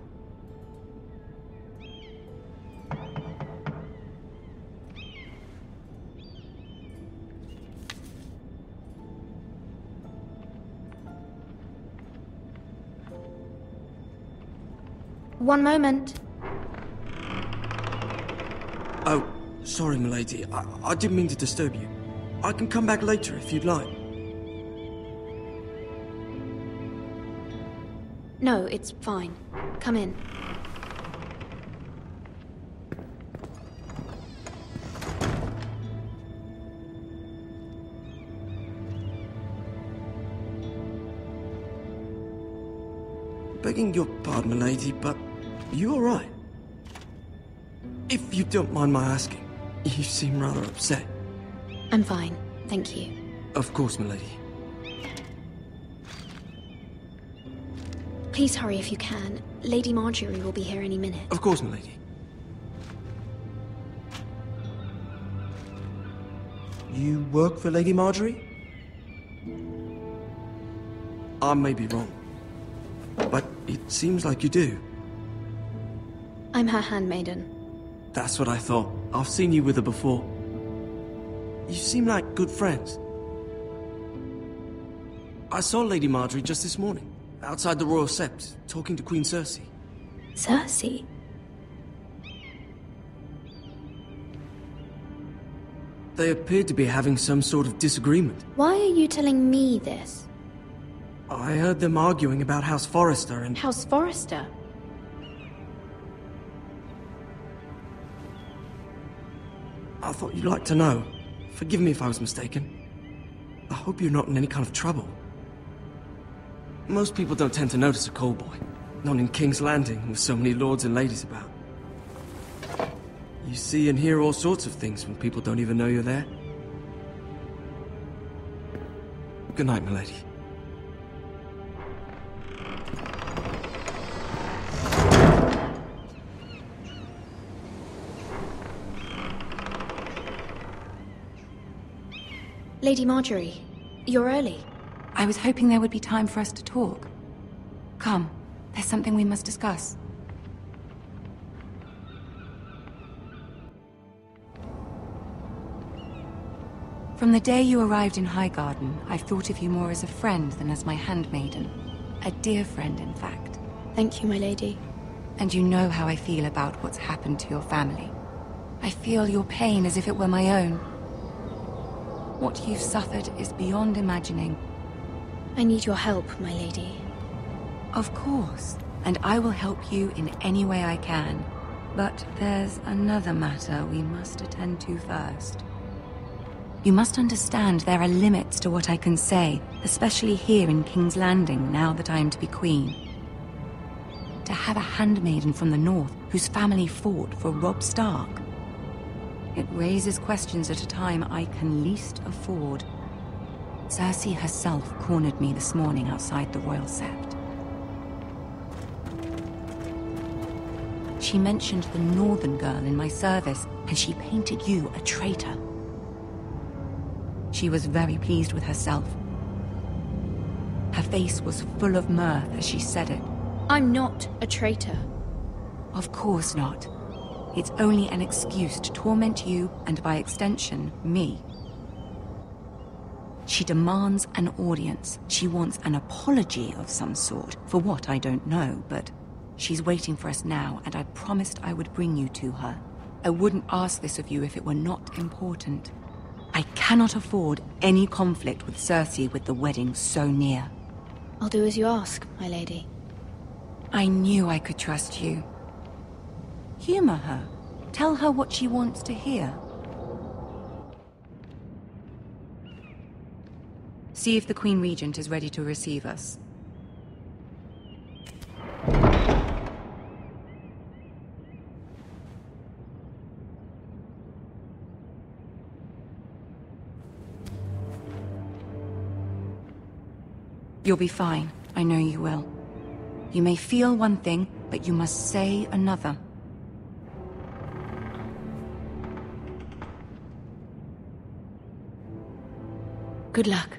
Speaker 15: One moment.
Speaker 16: Oh, sorry, milady. I, I didn't mean to disturb you. I can come back later if you'd like.
Speaker 15: No, it's fine. Come in.
Speaker 16: Begging your pardon, milady, but you alright? If you don't mind my asking, you seem rather upset.
Speaker 15: I'm fine, thank you.
Speaker 16: Of course, milady.
Speaker 15: Please hurry if you can. Lady Margaery will be here any minute.
Speaker 16: Of course, milady. You work for Lady Margaery? I may be wrong, but it seems like you do.
Speaker 15: I'm her handmaiden.
Speaker 16: That's what I thought. I've seen you with her before. You seem like good friends. I saw Lady Margaery just this morning, outside the Royal Sept, talking to Queen Cersei.
Speaker 15: Cersei?
Speaker 16: They appeared to be having some sort of disagreement.
Speaker 15: Why are you telling me this?
Speaker 16: I heard them arguing about House Forrester and...
Speaker 15: House Forrester?
Speaker 16: Thought you'd like to know. Forgive me if I was mistaken. I hope you're not in any kind of trouble. Most people don't tend to notice a call boy. Not in King's Landing, with so many lords and ladies about. You see and hear all sorts of things when people don't even know you're there. Good night, milady.
Speaker 15: Lady Margaery, you're early.
Speaker 17: I was hoping there would be time for us to talk. Come, there's something we must discuss. From the day you arrived in Highgarden, I've thought of you more as a friend than as my handmaiden. A dear friend, in fact.
Speaker 15: Thank you, my lady.
Speaker 17: And you know how I feel about what's happened to your family. I feel your pain as if it were my own. What you've suffered is beyond imagining.
Speaker 15: I need your help, my lady.
Speaker 17: Of course, and I will help you in any way I can. But there's another matter we must attend to first. You must understand there are limits to what I can say, especially here in King's Landing now that I am to be queen. To have a handmaiden from the north whose family fought for Robb Stark. It raises questions at a time I can least afford. Cersei herself cornered me this morning outside the Royal Sept. She mentioned the northern girl in my service, and she painted you a traitor. She was very pleased with herself. Her face was full of mirth as she said it.
Speaker 15: I'm not a traitor.
Speaker 17: Of course not. It's only an excuse to torment you, and by extension, me. She demands an audience. She wants an apology of some sort. For what, I don't know, but she's waiting for us now, and I promised I would bring you to her. I wouldn't ask this of you if it were not important. I cannot afford any conflict with Cersei with the wedding so near.
Speaker 15: I'll do as you ask, my lady.
Speaker 17: I knew I could trust you. Humor her. Tell her what she wants to hear. See if the Queen Regent is ready to receive us. You'll be fine. I know you will. You may feel one thing, but you must say another.
Speaker 15: Good luck.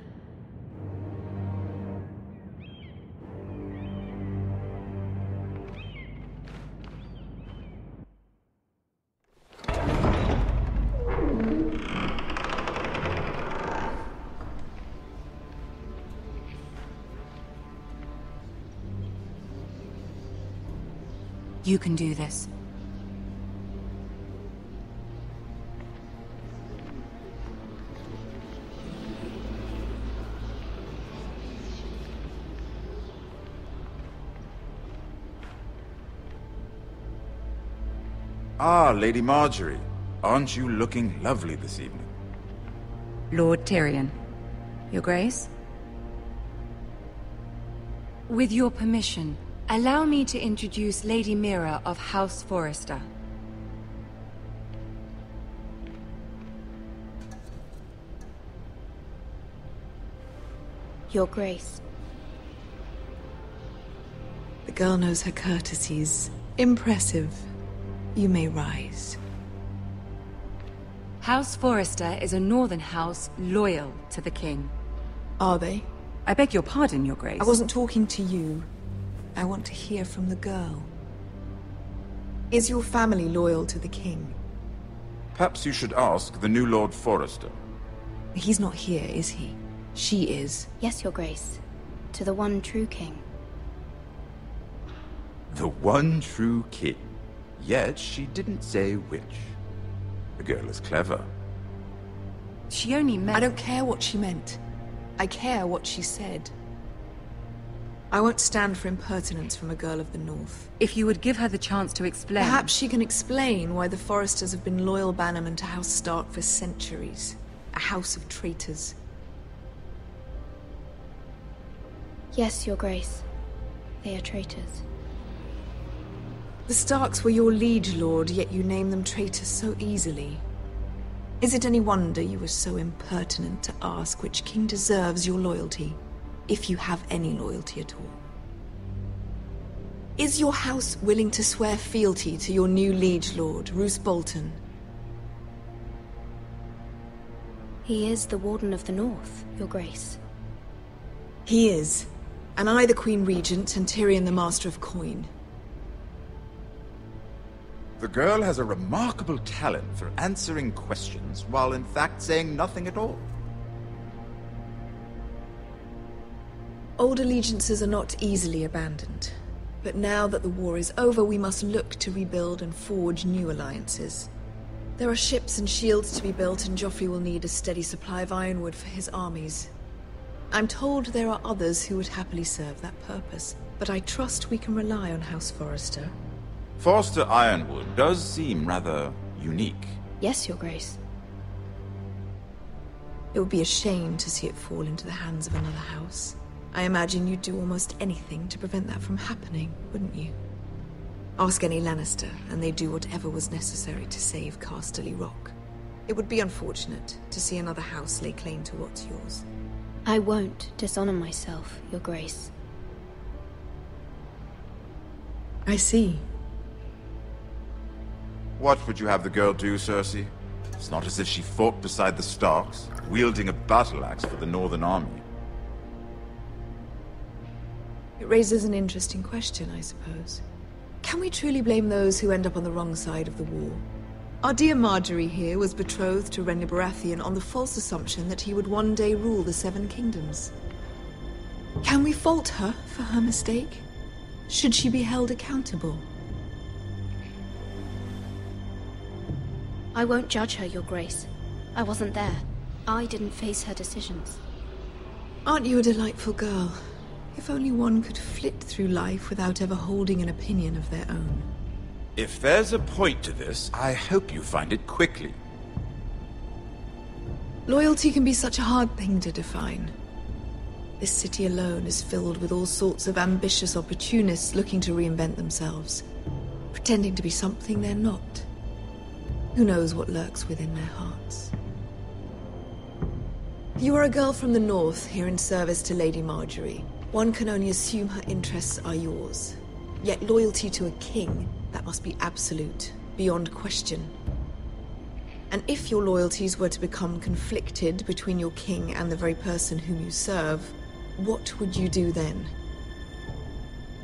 Speaker 17: You can do this.
Speaker 18: Lady Margaery. Aren't you looking lovely this evening?
Speaker 17: Lord Tyrion. Your Grace? With your permission, allow me to introduce Lady Mira of House Forrester.
Speaker 15: Your Grace.
Speaker 19: The girl knows her courtesies. Impressive. You may rise.
Speaker 17: House Forrester is a northern house loyal to the king.
Speaker 19: Are they?
Speaker 17: I beg your pardon, Your Grace.
Speaker 19: I wasn't talking to you. I want to hear from the girl. Is your family loyal to the king?
Speaker 18: Perhaps you should ask the new Lord Forrester.
Speaker 19: He's not here, is he? She is.
Speaker 15: Yes, Your Grace. To the one true king.
Speaker 18: The one true king. Yet she didn't say which. The girl is clever.
Speaker 17: She only meant...
Speaker 19: I don't care what she meant. I care what she said. I won't stand for impertinence from a girl of the North.
Speaker 17: If you would give her the chance to explain...
Speaker 19: Perhaps she can explain why the Forresters have been loyal bannermen to House Stark for centuries. A house of traitors.
Speaker 15: Yes, Your Grace. They are traitors.
Speaker 19: The Starks were your liege lord, yet you name them traitors so easily. Is it any wonder you were so impertinent to ask which king deserves your loyalty, if you have any loyalty at all? Is your house willing to swear fealty to your new liege lord, Roose Bolton?
Speaker 15: He is the Warden of the North, Your Grace.
Speaker 19: He is. And I the Queen Regent, and Tyrion the Master of Coin.
Speaker 18: The girl has a remarkable talent for answering questions while in fact saying nothing at all.
Speaker 19: Old allegiances are not easily abandoned. But now that the war is over, we must look to rebuild and forge new alliances. There are ships and shields to be built, and Joffrey will need a steady supply of ironwood for his armies. I'm told there are others who would happily serve that purpose, but I trust we can rely on House Forrester.
Speaker 18: Forrester Ironwood does seem rather unique.
Speaker 15: Yes, Your Grace.
Speaker 19: It would be a shame to see it fall into the hands of another house. I imagine you'd do almost anything to prevent that from happening, wouldn't you? Ask any Lannister, and they'd do whatever was necessary to save Casterly Rock. It would be unfortunate to see another house lay claim to what's yours.
Speaker 15: I won't dishonor myself, Your Grace.
Speaker 19: I see.
Speaker 18: What would you have the girl do, Cersei? It's not as if she fought beside the Starks, wielding a battle axe for the Northern Army.
Speaker 19: It raises an interesting question, I suppose. Can we truly blame those who end up on the wrong side of the war? Our dear Margaery here was betrothed to Renly Baratheon on the false assumption that he would one day rule the Seven Kingdoms. Can we fault her for her mistake? Should she be held accountable?
Speaker 15: I won't judge her, Your Grace. I wasn't there. I didn't face her decisions.
Speaker 19: Aren't you a delightful girl? If only one could flit through life without ever holding an opinion of their own.
Speaker 18: If there's a point to this, I hope you find it quickly.
Speaker 19: Loyalty can be such a hard thing to define. This city alone is filled with all sorts of ambitious opportunists looking to reinvent themselves, pretending to be something they're not. Who knows what lurks within their hearts? You are a girl from the north, here in service to Lady Margaery. One can only assume her interests are yours. Yet loyalty to a king, that must be absolute, beyond question. And if your loyalties were to become conflicted between your king and the very person whom you serve, what would you do then?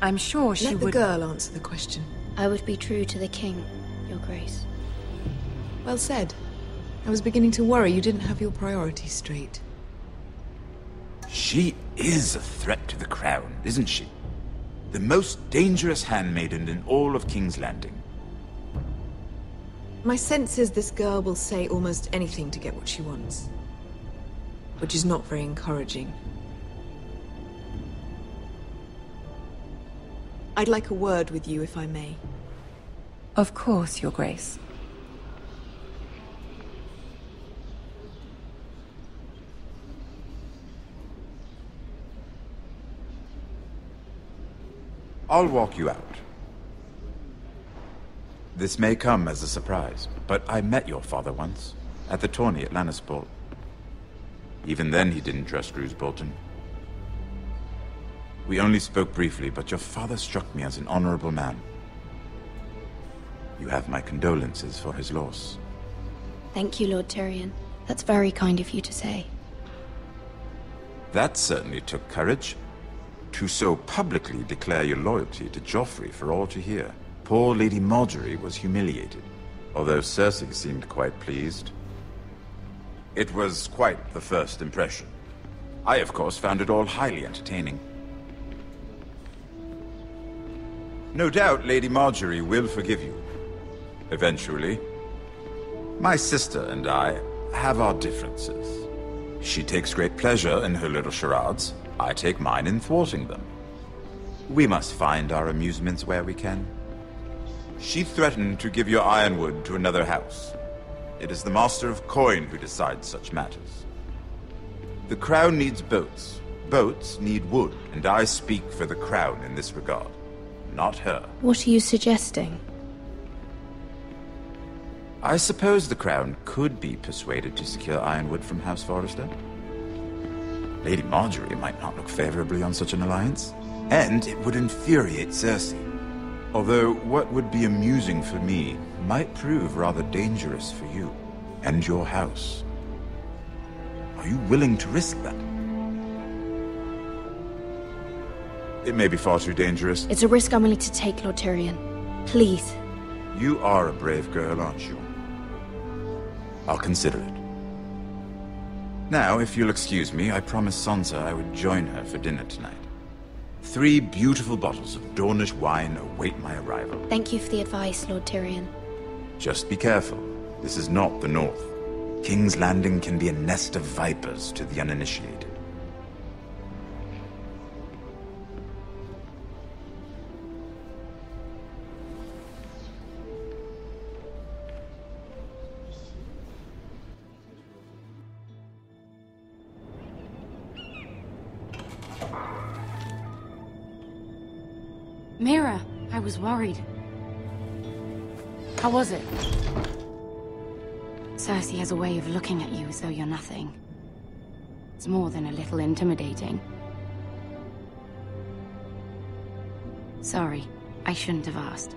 Speaker 17: I'm sure she
Speaker 19: Let the
Speaker 17: would...
Speaker 19: girl answer the question.
Speaker 15: I would be true to the king, Your Grace.
Speaker 19: Well said. I was beginning to worry you didn't have your priorities straight.
Speaker 18: She is a threat to the crown, isn't she? The most dangerous handmaiden in all of King's Landing.
Speaker 19: My sense is this girl will say almost anything to get what she wants. Which is not very encouraging. I'd like a word with you, if I may.
Speaker 20: Of course, Your Grace.
Speaker 18: I'll walk you out. This may come as a surprise, but I met your father once, at the tourney at Lannisport. Even then he didn't trust Roose Bolton. We only spoke briefly, but your father struck me as an honorable man. You have my condolences for his loss.
Speaker 15: Thank you, Lord Tyrion. That's very kind of you to say.
Speaker 18: That certainly took courage. To so publicly declare your loyalty to Joffrey for all to hear. Poor Lady Margaery was humiliated, although Cersei seemed quite pleased. It was quite the first impression. I, of course, found it all highly entertaining. No doubt Lady Margaery will forgive you. Eventually. My sister and I have our differences. She takes great pleasure in her little charades. I take mine in thwarting them. We must find our amusements where we can. She threatened to give your ironwood to another house. It is the Master of Coin who decides such matters. The Crown needs boats. Boats need wood, and I speak for the Crown in this regard. Not her.
Speaker 15: What are you suggesting?
Speaker 18: I suppose the Crown could be persuaded to secure ironwood from House Forrester. Lady Margaery might not look favorably on such an alliance, and it would infuriate Cersei. Although what would be amusing for me might prove rather dangerous for you and your house. Are you willing to risk that? It may be far too dangerous.
Speaker 15: It's a risk I'm willing to take, Lord Tyrion. Please.
Speaker 18: You are a brave girl, aren't you? I'll consider it. Now, if you'll excuse me, I promised Sansa I would join her for dinner tonight. Three beautiful bottles of Dornish wine await my arrival.
Speaker 15: Thank you for the advice, Lord Tyrion.
Speaker 18: Just be careful. This is not the North. King's Landing can be a nest of vipers to the uninitiated.
Speaker 20: Worried. How was it? Cersei has a way of looking at you as though you're nothing. It's more than a little intimidating. Sorry, I shouldn't have asked.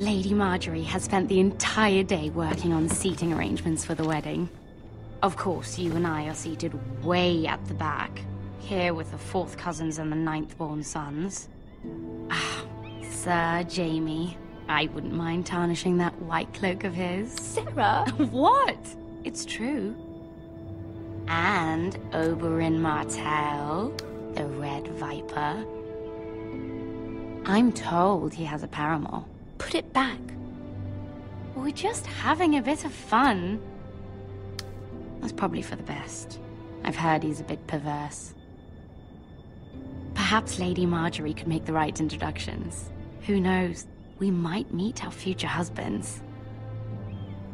Speaker 20: Lady Margaery has spent the entire day working on seating arrangements for the wedding. Of course, you and I are seated way at the back, here with the fourth cousins and the ninth-born sons. Ah, Sir Jaime. I wouldn't mind tarnishing that white cloak of his.
Speaker 21: Sarah!
Speaker 20: what? It's true. And Oberyn Martell, the Red Viper. I'm told he has a paramour.
Speaker 15: Put it back.
Speaker 20: We're just having a bit of fun. That's probably for the best. I've heard he's a bit perverse. Perhaps Lady Margaery could make the right introductions. Who knows? We might meet our future husbands.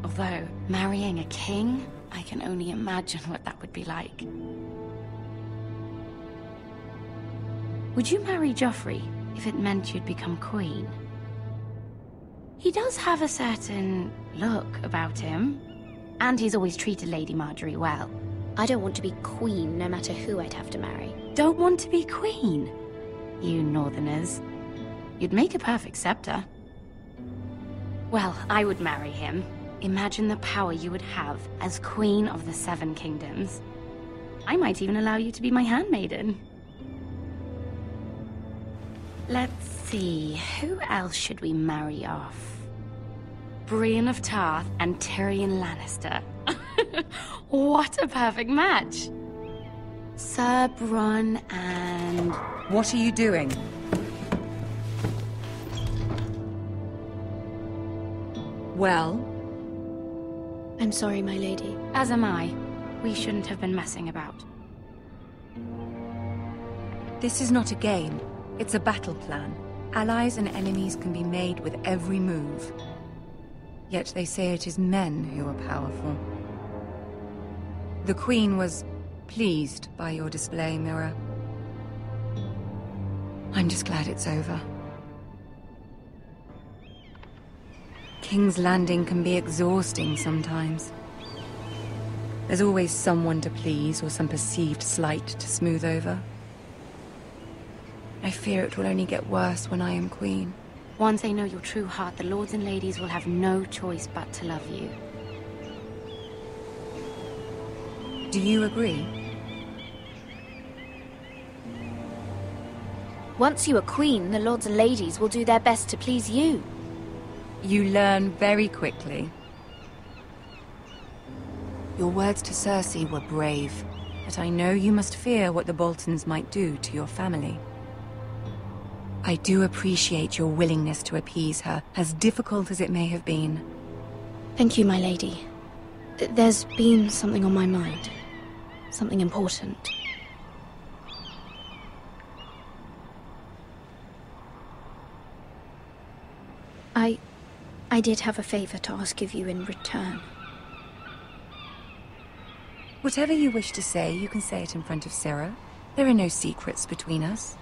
Speaker 20: Although, marrying a king, I can only imagine what that would be like. Would you marry Joffrey if it meant you'd become queen? He does have a certain look about him, and he's always treated Lady Margaery well.
Speaker 15: I don't want to be queen, no matter who I'd have to marry.
Speaker 20: Don't want to be queen? You northerners. You'd make a perfect scepter. Well, I would marry him. Imagine the power you would have as Queen of the Seven Kingdoms. I might even allow you to be my handmaiden. Let's see, who else should we marry off? Brienne of Tarth and Tyrion Lannister. what a perfect match! Sir Bronn and...
Speaker 17: What are you doing? Well?
Speaker 15: I'm sorry, my lady.
Speaker 20: As am I. We shouldn't have been messing about.
Speaker 17: This is not a game. It's a battle plan. Allies and enemies can be made with every move. Yet they say it is men who are powerful. The Queen was pleased by your display, Mira. I'm just glad it's over. King's Landing can be exhausting sometimes. There's always someone to please or some perceived slight to smooth over. I fear it will only get worse when I am queen.
Speaker 15: Once they know your true heart, the lords and ladies will have no choice but to love you.
Speaker 17: Do you agree?
Speaker 15: Once you are queen, the lords and ladies will do their best to please you.
Speaker 17: You learn very quickly. Your words to Cersei were brave, but I know you must fear what the Boltons might do to your family. I do appreciate your willingness to appease her, as difficult as it may have been.
Speaker 15: Thank you, my lady. There's been something on my mind. Something important. I... I did have a favor to ask of you in return.
Speaker 17: Whatever you wish to say, you can say it in front of Sarah. There are no secrets between us.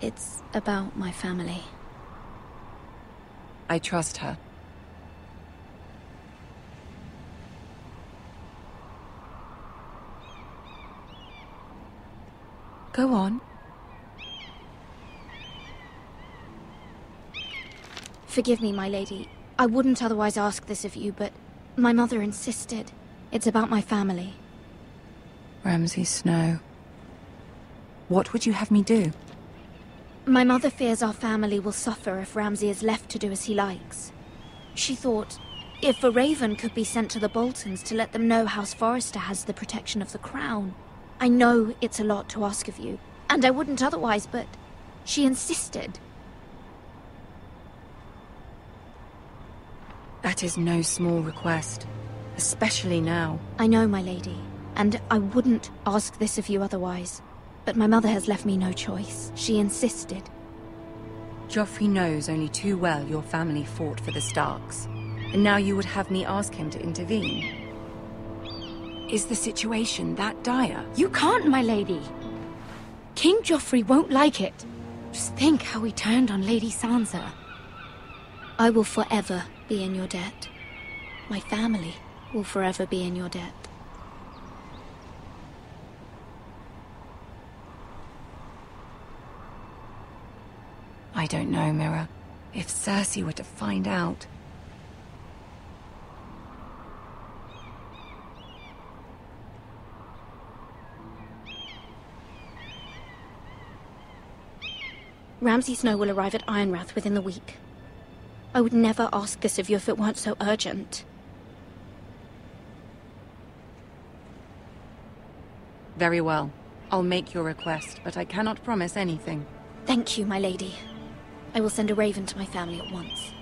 Speaker 15: It's about my family.
Speaker 17: I trust her. Go on.
Speaker 15: Forgive me, my lady. I wouldn't otherwise ask this of you, but my mother insisted. It's about my family.
Speaker 17: Ramsay Snow. What would you have me do?
Speaker 15: My mother fears our family will suffer if Ramsay is left to do as he likes. She thought, if a raven could be sent to the Boltons to let them know House Forrester has the protection of the crown. I know it's a lot to ask of you, and I wouldn't otherwise, but she insisted.
Speaker 17: That is no small request, especially now.
Speaker 15: I know, my lady, and I wouldn't ask this of you otherwise. But my mother has left me no choice. She insisted.
Speaker 17: Joffrey knows only too well your family fought for the Starks, and now you would have me ask him to intervene. Is the situation that dire?
Speaker 15: You can't, my lady. King Joffrey won't like it. Just think how he turned on Lady Sansa. I will forever be in your debt. My family will forever be in your debt.
Speaker 17: I don't know, Mira. If Cersei were to find out...
Speaker 15: Ramsay Snow will arrive at Ironrath within the week. I would never ask this of you if it weren't so urgent.
Speaker 17: Very well. I'll make your request, but I cannot promise anything.
Speaker 15: Thank you, my lady. I will send a raven to my family at once.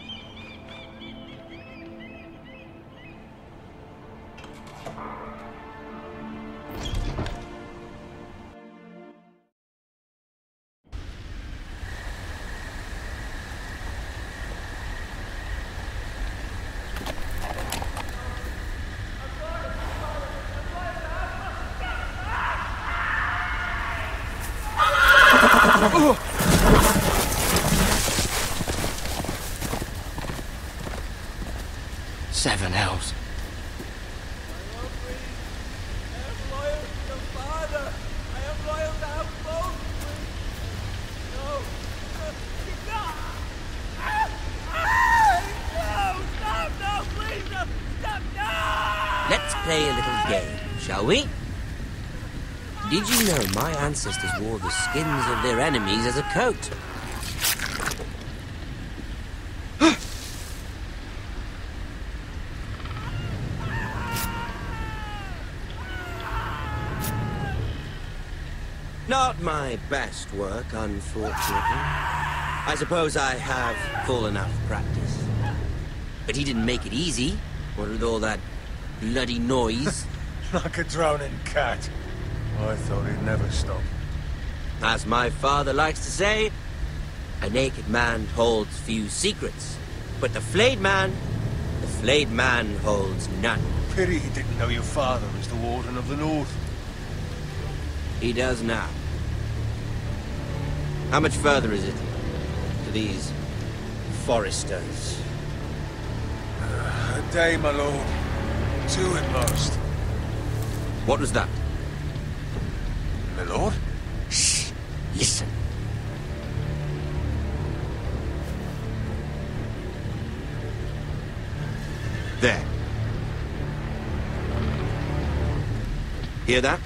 Speaker 4: Seven hells.
Speaker 22: Let's play a little game, shall we? Did you know my ancestors wore the skins of their enemies as a coat? Not my best work, unfortunately. I suppose I have full enough practice. But he didn't make it easy, what with all that bloody noise.
Speaker 6: like a drowning cat. I thought he'd never stop.
Speaker 22: As my father likes to say, a naked man holds few secrets, but the flayed man, the flayed man holds none.
Speaker 23: Pity he didn't know your father was the Warden of the North.
Speaker 22: He does now. How much further is it to these Forresters?
Speaker 23: Uh, a day, my lord. Two at most.
Speaker 22: What was that?
Speaker 23: My lord?
Speaker 22: Shh! Listen. There. Hear that?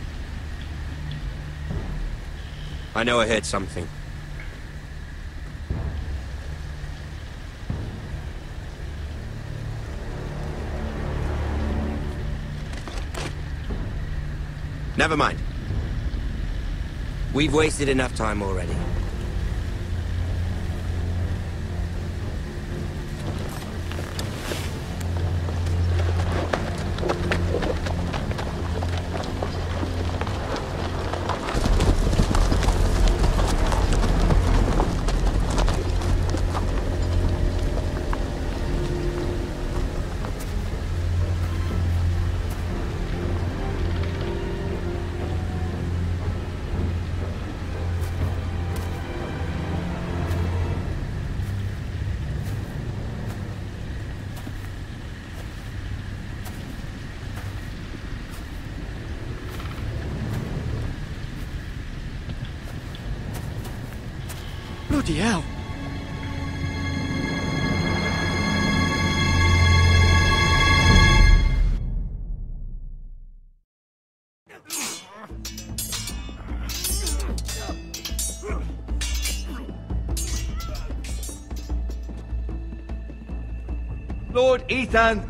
Speaker 22: I know I heard something. Never mind. We've wasted enough time already.
Speaker 7: Ethan!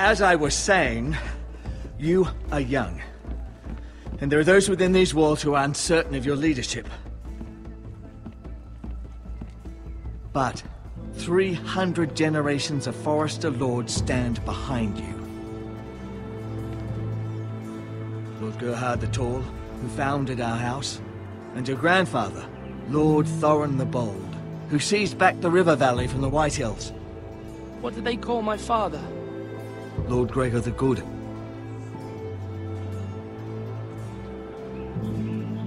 Speaker 7: As I was saying, you are young. And there are those within these walls who are uncertain of your leadership. But 300 generations of Forrester Lords stand behind you. Lord Gerhard the Tall, who founded our house, and your grandfather, Lord Thorin the Bold, who seized back the river valley from the Whitehills.
Speaker 14: What did they call my father?
Speaker 7: Lord Gregor the Good.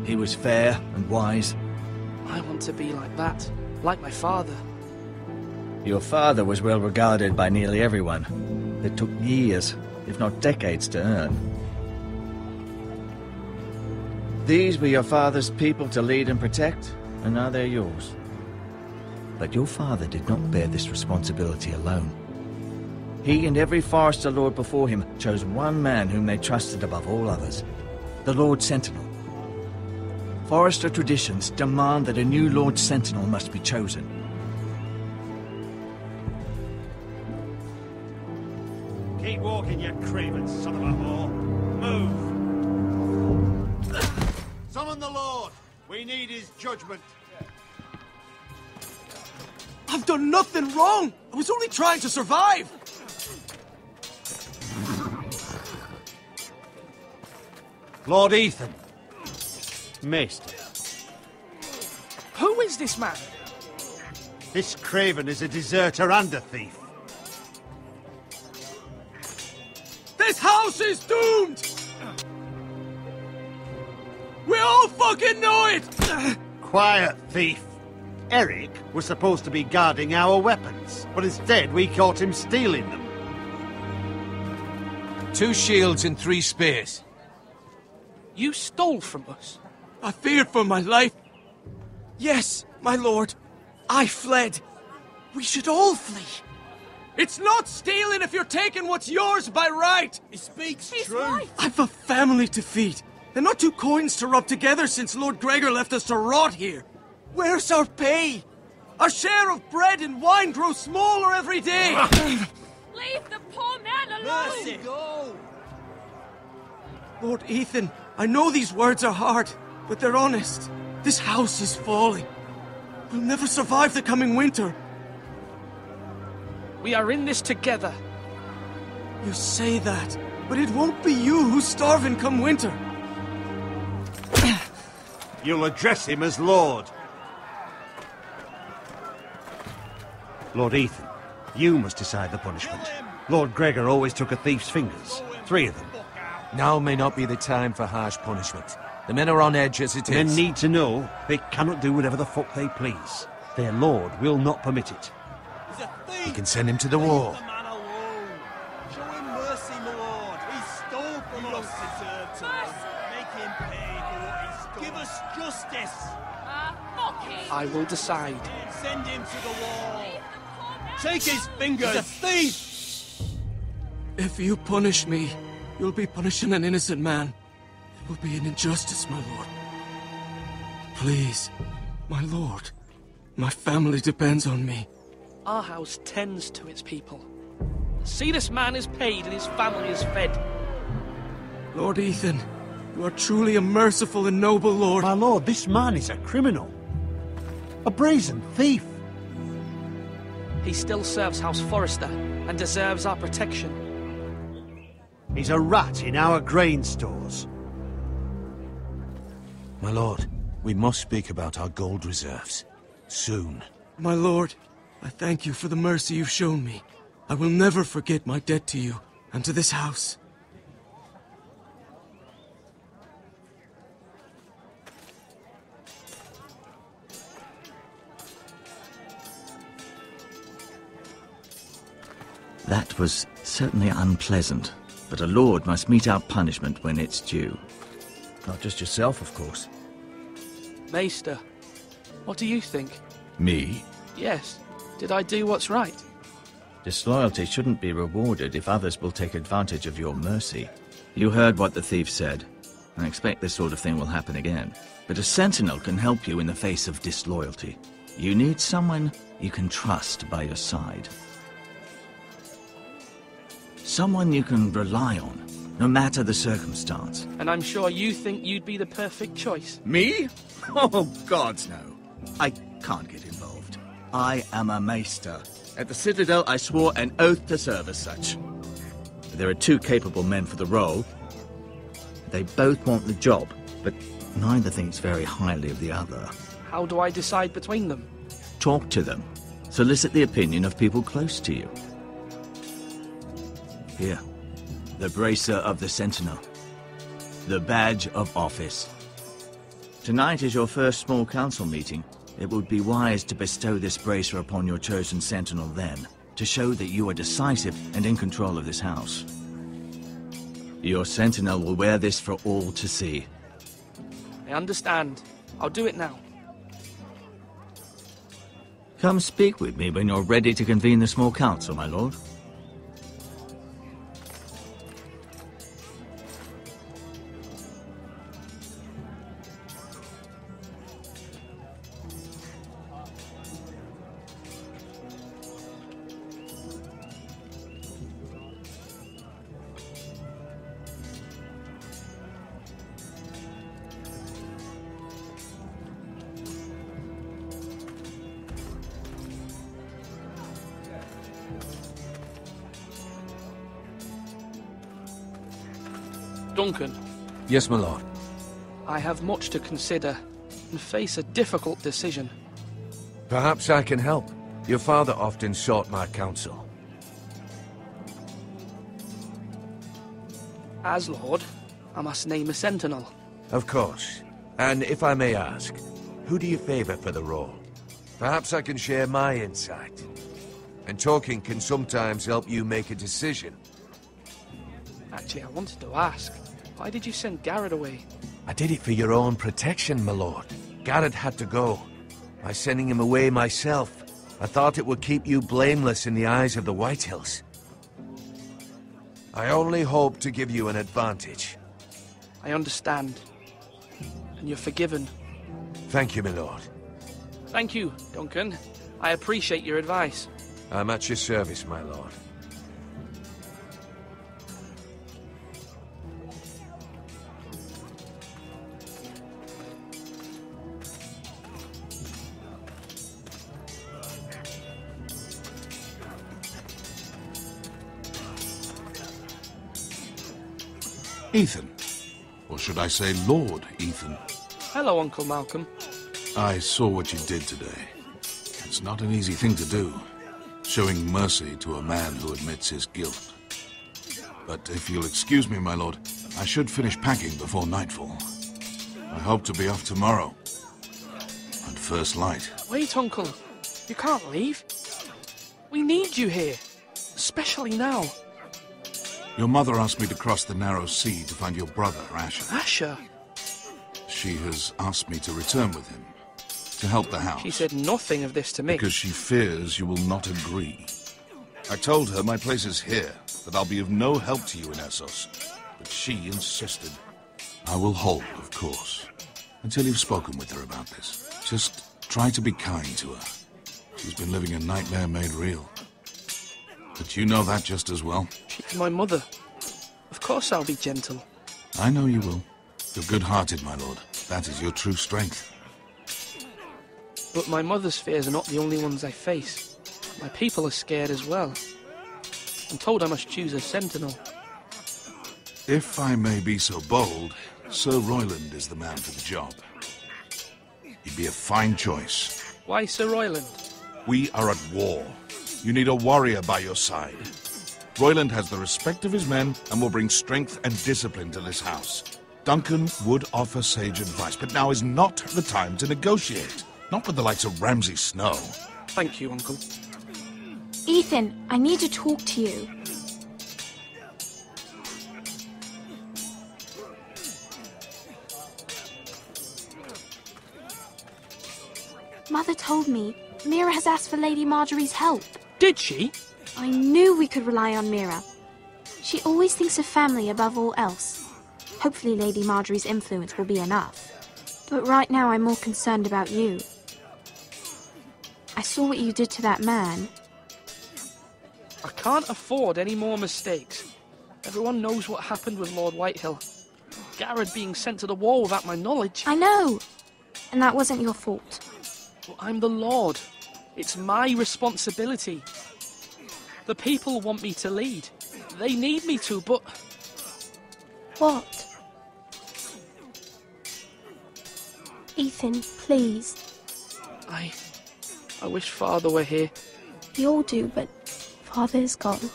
Speaker 7: He was fair and wise.
Speaker 14: I want to be like that. Like my father.
Speaker 7: Your father was well regarded by nearly everyone. It took years, if not decades, to earn. These were your father's people to lead and protect, and now they're yours. But your father did not bear this responsibility alone. He and every Forrester Lord before him chose one man whom they trusted above all others, the Lord Sentinel. Forrester traditions demand that a new Lord Sentinel must be chosen.
Speaker 16: Nothing wrong! I was only trying to survive!
Speaker 12: Lord Ethan. Maester.
Speaker 14: Who is this man?
Speaker 12: This craven is a deserter and a thief.
Speaker 16: This house is doomed! We all fucking know it!
Speaker 12: Quiet, thief. Eric was supposed to be guarding our weapons, but instead we caught him stealing them.
Speaker 3: Two shields and three spears.
Speaker 14: You stole from us.
Speaker 16: I feared for my life. Yes, my lord. I fled. We should all flee. It's not stealing if you're taking what's yours by right.
Speaker 23: He speaks
Speaker 11: He's
Speaker 23: true.
Speaker 11: right.
Speaker 16: I've a family to feed. And not two coins to rub together since Lord Gregor left us to rot here. Where's our pay? Our share of bread and wine grows smaller every day. Ah.
Speaker 11: Leave the poor man alone!
Speaker 23: Mercy. Go.
Speaker 16: Lord Ethan, I know these words are hard, but they're honest. This house is falling. We'll never survive the coming winter.
Speaker 14: We are in this together.
Speaker 16: You say that, but it won't be you who's starving come winter.
Speaker 12: You'll address him as Lord. Lord Ethan, you must decide the punishment. Lord Gregor always took a thief's fingers. Three of them.
Speaker 6: Now may not be the time for harsh punishment. The men are on edge as it is.
Speaker 12: Men need to know they cannot do whatever the fuck they please. Their lord will not permit it.
Speaker 6: You can send him to the wall.
Speaker 1: Show him mercy, my lord. He stole from us. deserve to Make him pay for what he stole. Give us justice.
Speaker 14: Ah, I will decide.
Speaker 1: Send him to the wall. Take his fingers. He's a thief.
Speaker 16: If you punish me, you'll be punishing an innocent man. It will be an injustice, my lord. Please, my lord. My family depends on me.
Speaker 14: Our house tends to its people. See this man is paid and his family is fed.
Speaker 16: Lord Ethan, you are truly a merciful and noble lord.
Speaker 12: My lord, this man is a criminal. A brazen thief.
Speaker 14: He still serves House Forrester and deserves our protection.
Speaker 12: He's a rat in our grain stores.
Speaker 6: My lord, we must speak about our gold reserves. Soon.
Speaker 16: My lord, I thank you for the mercy you've shown me. I will never forget my debt to you and to this house.
Speaker 7: That was certainly unpleasant, but a lord must mete out punishment when it's due.
Speaker 3: Not just yourself, of course.
Speaker 14: Maester, what do you think?
Speaker 7: Me?
Speaker 14: Yes. Did I do what's right?
Speaker 7: Disloyalty shouldn't be rewarded if others will take advantage of your mercy. You heard what the thief said. I expect this sort of thing will happen again. But a sentinel can help you in the face of disloyalty. You need someone you can trust by your side. Someone you can rely on, no matter the circumstance.
Speaker 14: And I'm sure you think you'd be the perfect choice.
Speaker 7: Me? Oh, gods no. I can't get involved. I am a maester. At the Citadel, I swore an oath to serve as such. There are two capable men for the role. They both want the job, but neither thinks very highly of the other.
Speaker 14: How do I decide between them?
Speaker 7: Talk to them. Solicit the opinion of people close to you. Here, the bracer of the Sentinel. The badge of office. Tonight is your first small council meeting. It would be wise to bestow this bracer upon your chosen Sentinel then, to show that you are decisive and in control of this house. Your Sentinel will wear this for all to see.
Speaker 14: I understand. I'll do it now.
Speaker 7: Come speak with me when you're ready to convene the small council, my lord.
Speaker 6: Yes, my lord.
Speaker 14: I have much to consider and face a difficult decision.
Speaker 6: Perhaps I can help. Your father often sought my counsel.
Speaker 14: As Lord, I must name a sentinel.
Speaker 6: Of course. And if I may ask, who do you favor for the role? Perhaps I can share my insight. And talking can sometimes help you make a decision.
Speaker 14: Actually, I wanted to ask, why did you send Garrett away?
Speaker 6: I did it for your own protection, my lord. Garrett had to go. By sending him away myself, I thought it would keep you blameless in the eyes of the Whitehills. I only hope to give you an advantage.
Speaker 14: I understand. And you're forgiven.
Speaker 6: Thank you, my lord.
Speaker 14: Thank you, Duncan. I appreciate your advice.
Speaker 6: I'm at your service, my lord.
Speaker 5: Ethan. Or should I say Lord Ethan?
Speaker 14: Hello, Uncle Malcolm.
Speaker 5: I saw what you did today. It's not an easy thing to do, showing mercy to a man who admits his guilt. But if you'll excuse me, my lord, I should finish packing before nightfall. I hope to be off tomorrow. At first light.
Speaker 14: Wait, Uncle. You can't leave. We need you here. Especially now.
Speaker 5: Your mother asked me to cross the narrow sea to find your brother, Asher.
Speaker 14: Asher?
Speaker 5: She has asked me to return with him, to help the house.
Speaker 14: She said nothing of this to me.
Speaker 5: Because she fears you will not agree. I told her my place is here, that I'll be of no help to you in Essos. But she insisted. I will hold, of course, until you've spoken with her about this. Just try to be kind to her. She's been living a nightmare made real. But you know that just as well.
Speaker 14: She's my mother. Of course I'll be gentle.
Speaker 5: I know you will. You're good-hearted, my lord. That is your true strength.
Speaker 14: But my mother's fears are not the only ones I face. My people are scared as well. I'm told I must choose a sentinel.
Speaker 5: If I may be so bold, Sir Royland is the man for the job. He'd be a fine choice.
Speaker 14: Why Sir Royland?
Speaker 5: We are at war. You need a warrior by your side. Royland has the respect of his men and will bring strength and discipline to this house. Duncan would offer sage advice, but now is not the time to negotiate. Not with the likes of Ramsay Snow.
Speaker 14: Thank you, Uncle.
Speaker 11: Ethan, I need to talk to you. Mother told me Mira has asked for Lady Margaery's help.
Speaker 14: Did she?
Speaker 11: I knew we could rely on Mira. She always thinks of family above all else. Hopefully Lady Margaery's influence will be enough. But right now I'm more concerned about you. I saw what you did to that man.
Speaker 14: I can't afford any more mistakes. Everyone knows what happened with Lord Whitehill. Garrett being sent to the war without my knowledge.
Speaker 11: I know! And that wasn't your fault.
Speaker 14: Well, I'm the Lord. It's my responsibility. The people want me to lead. They need me to, but.
Speaker 11: What? Ethan, please.
Speaker 14: I. I wish Father were here.
Speaker 11: We all do, but Father is gone.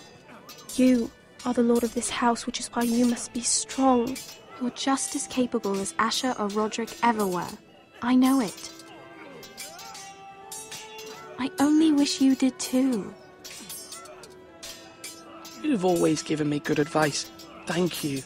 Speaker 11: You are the lord of this house, which is why you must be strong. You're just as capable as Asher or Rodrik ever were. I know it. I only wish you did too.
Speaker 14: You've always given me good advice. Thank you.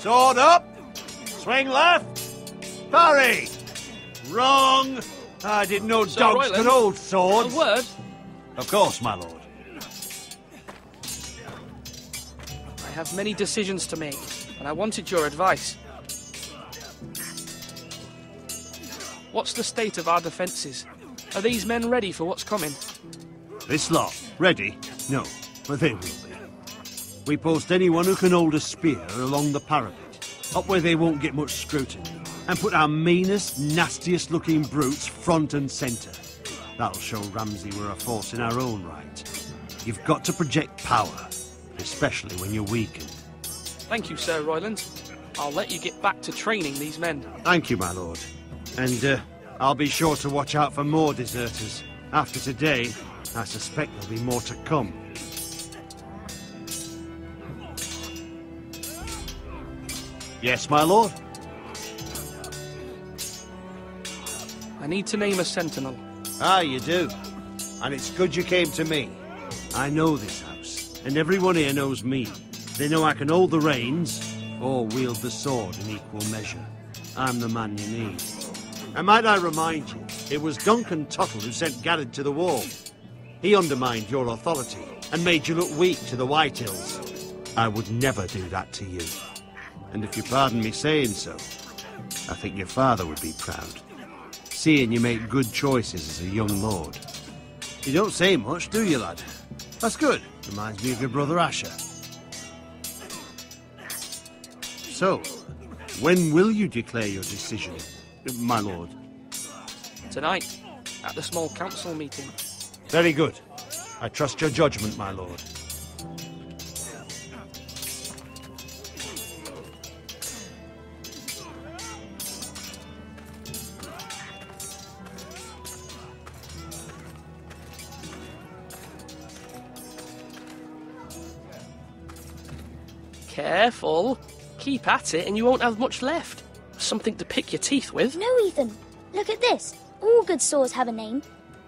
Speaker 12: Sword up! Swing left! Parry! Wrong! I didn't know
Speaker 14: Sir
Speaker 12: dogs
Speaker 14: Royland,
Speaker 12: could hold swords.
Speaker 14: A word?
Speaker 12: Of course, my lord.
Speaker 14: I have many decisions to make, and I wanted your advice. What's the state of our defences? Are these men ready for what's coming?
Speaker 12: This lot, ready? No, but they will be. We post anyone who can hold a spear along the parapet, up where they won't get much scrutiny, and put our meanest, nastiest looking brutes front and centre. That'll show Ramsay we're a force in our own right. You've got to project power, especially when you're weakened.
Speaker 14: Thank you, Sir Royland. I'll let you get back to training these men.
Speaker 12: Thank you, my lord. And uh, I'll be sure to watch out for more deserters. After today, I suspect there'll be more to come. Yes, my lord?
Speaker 14: I need to name a sentinel.
Speaker 12: Ah, you do. And it's good you came to me. I know this house, and everyone here knows me. They know I can hold the reins, or wield the sword in equal measure. I'm the man you need. And might I remind you, it was Duncan Tuttle who sent Garrett to the wall. He undermined your authority, and made you look weak to the Whitehills. I would never do that to you. And if you pardon me saying so, I think your father would be proud. Seeing you make good choices as a young lord. You don't say much, do you, lad? That's good. Reminds me of your brother Asher. So, when will you declare your decision, my lord?
Speaker 14: Tonight, at the small council meeting.
Speaker 12: Very good. I trust your judgment, my lord.
Speaker 14: Careful. Keep at it and you won't have much left. Something to pick your teeth with.
Speaker 13: No, Ethan. Look at this. All good swords have a name.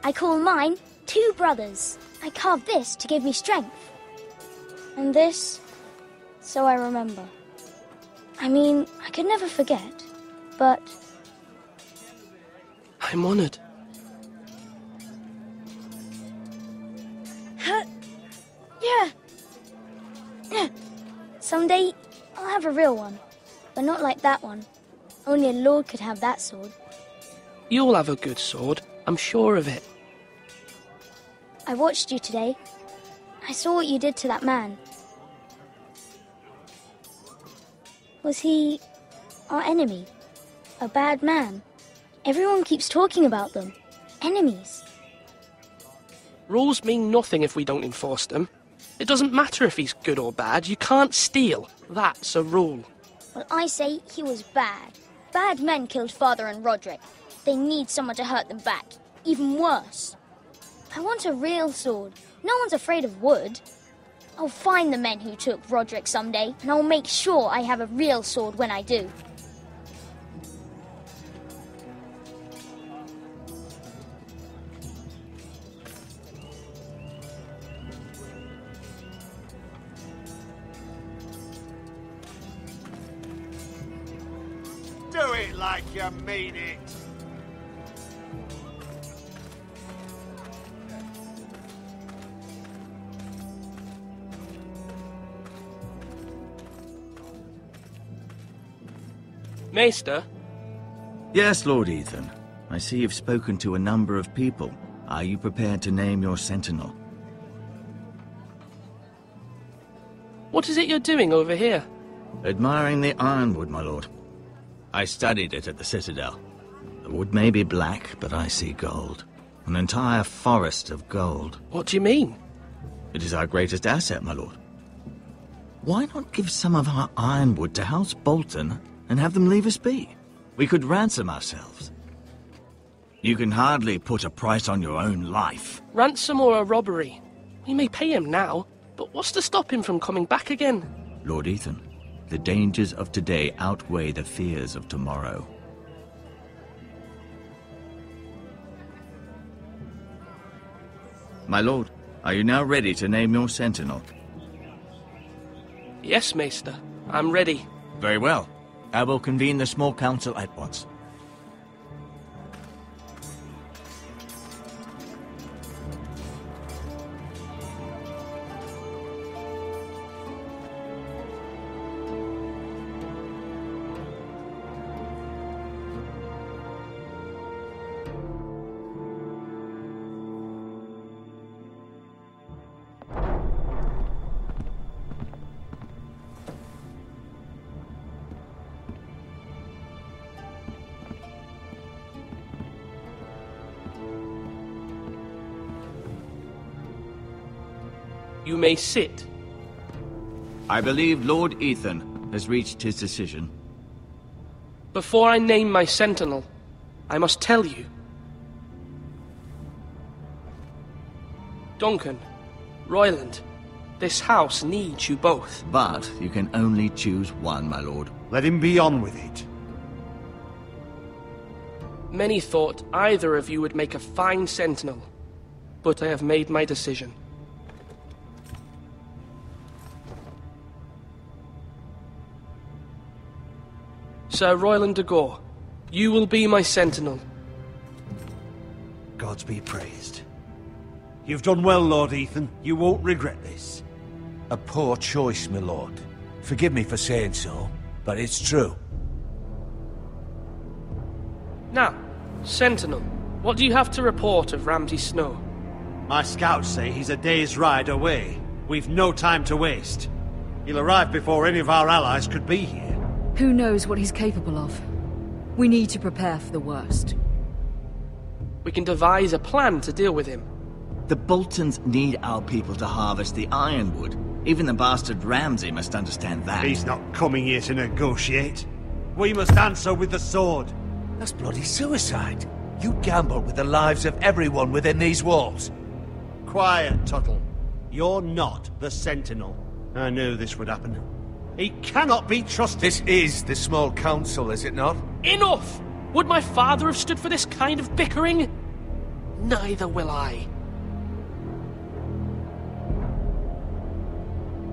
Speaker 13: I call mine Two Brothers. I carved this to give me strength. And this, so I remember. I mean, I could never forget, but
Speaker 14: I'm honoured.
Speaker 13: yeah. Someday I'll have a real one, but not like that one. Only a lord could have that sword.
Speaker 14: You'll have a good sword. I'm sure of it.
Speaker 13: I watched you today. I saw what you did to that man. Was he our enemy? A bad man? Everyone keeps talking about them. Enemies.
Speaker 14: Rules mean nothing if we don't enforce them. It doesn't matter if he's good or bad. You can't steal. That's a rule.
Speaker 13: Well, I say he was bad. Bad men killed Father and Rodrik. They need someone to hurt them back. Even worse. I want a real sword. No one's afraid of wood. I'll find the men who took Rodrik someday, and I'll make sure I have a real sword when I do.
Speaker 12: You mean it.
Speaker 14: Maester?
Speaker 7: Yes, Lord Ethan. I see you've spoken to a number of people. Are you prepared to name your sentinel?
Speaker 14: What is it you're doing over here?
Speaker 7: Admiring the ironwood, my lord. I studied it at the Citadel. The wood may be black, but I see gold. An entire forest of gold.
Speaker 14: What do you mean?
Speaker 7: It is our greatest asset, my lord. Why not give some of our ironwood to House Bolton and have them leave us be? We could ransom ourselves. You can hardly put a price on your own life.
Speaker 14: Ransom or a robbery? We may pay him now, but what's to stop him from coming back again?
Speaker 7: Lord Ethan, the dangers of today outweigh the fears of tomorrow. My lord, are you now ready to name your sentinel?
Speaker 14: Yes, Maester. I'm ready.
Speaker 7: Very well. I will convene the small council at once.
Speaker 14: You may sit.
Speaker 7: I believe Lord Ethan has reached his decision.
Speaker 14: Before I name my sentinel, I must tell you. Duncan, Royland, this house needs you both.
Speaker 7: But you can only choose one, my lord.
Speaker 12: Let him be on with it.
Speaker 14: Many thought either of you would make a fine sentinel, but I have made my decision. Sir Royland Degore, you will be my sentinel.
Speaker 12: Gods be praised. You've done well, Lord Ethan. You won't regret this.
Speaker 6: A poor choice, my lord. Forgive me for saying so, but it's true.
Speaker 14: Now, Sentinel, what do you have to report of Ramsay Snow?
Speaker 12: My scouts say he's a day's ride away. We've no time to waste. He'll arrive before any of our allies could be here.
Speaker 10: Who knows what he's capable of? We need to prepare for the worst.
Speaker 14: We can devise a plan to deal with him.
Speaker 7: The Boltons need our people to harvest the ironwood. Even the bastard Ramsay must understand that.
Speaker 12: He's not coming here to negotiate. We must answer with the sword.
Speaker 6: That's bloody suicide. You gamble with the lives of everyone within these walls.
Speaker 12: Quiet, Tuttle. You're not the Sentinel. I knew this would happen. He cannot be trusted.
Speaker 6: This is the small council, is it not?
Speaker 14: Enough! Would my father have stood for this kind of bickering? Neither will I.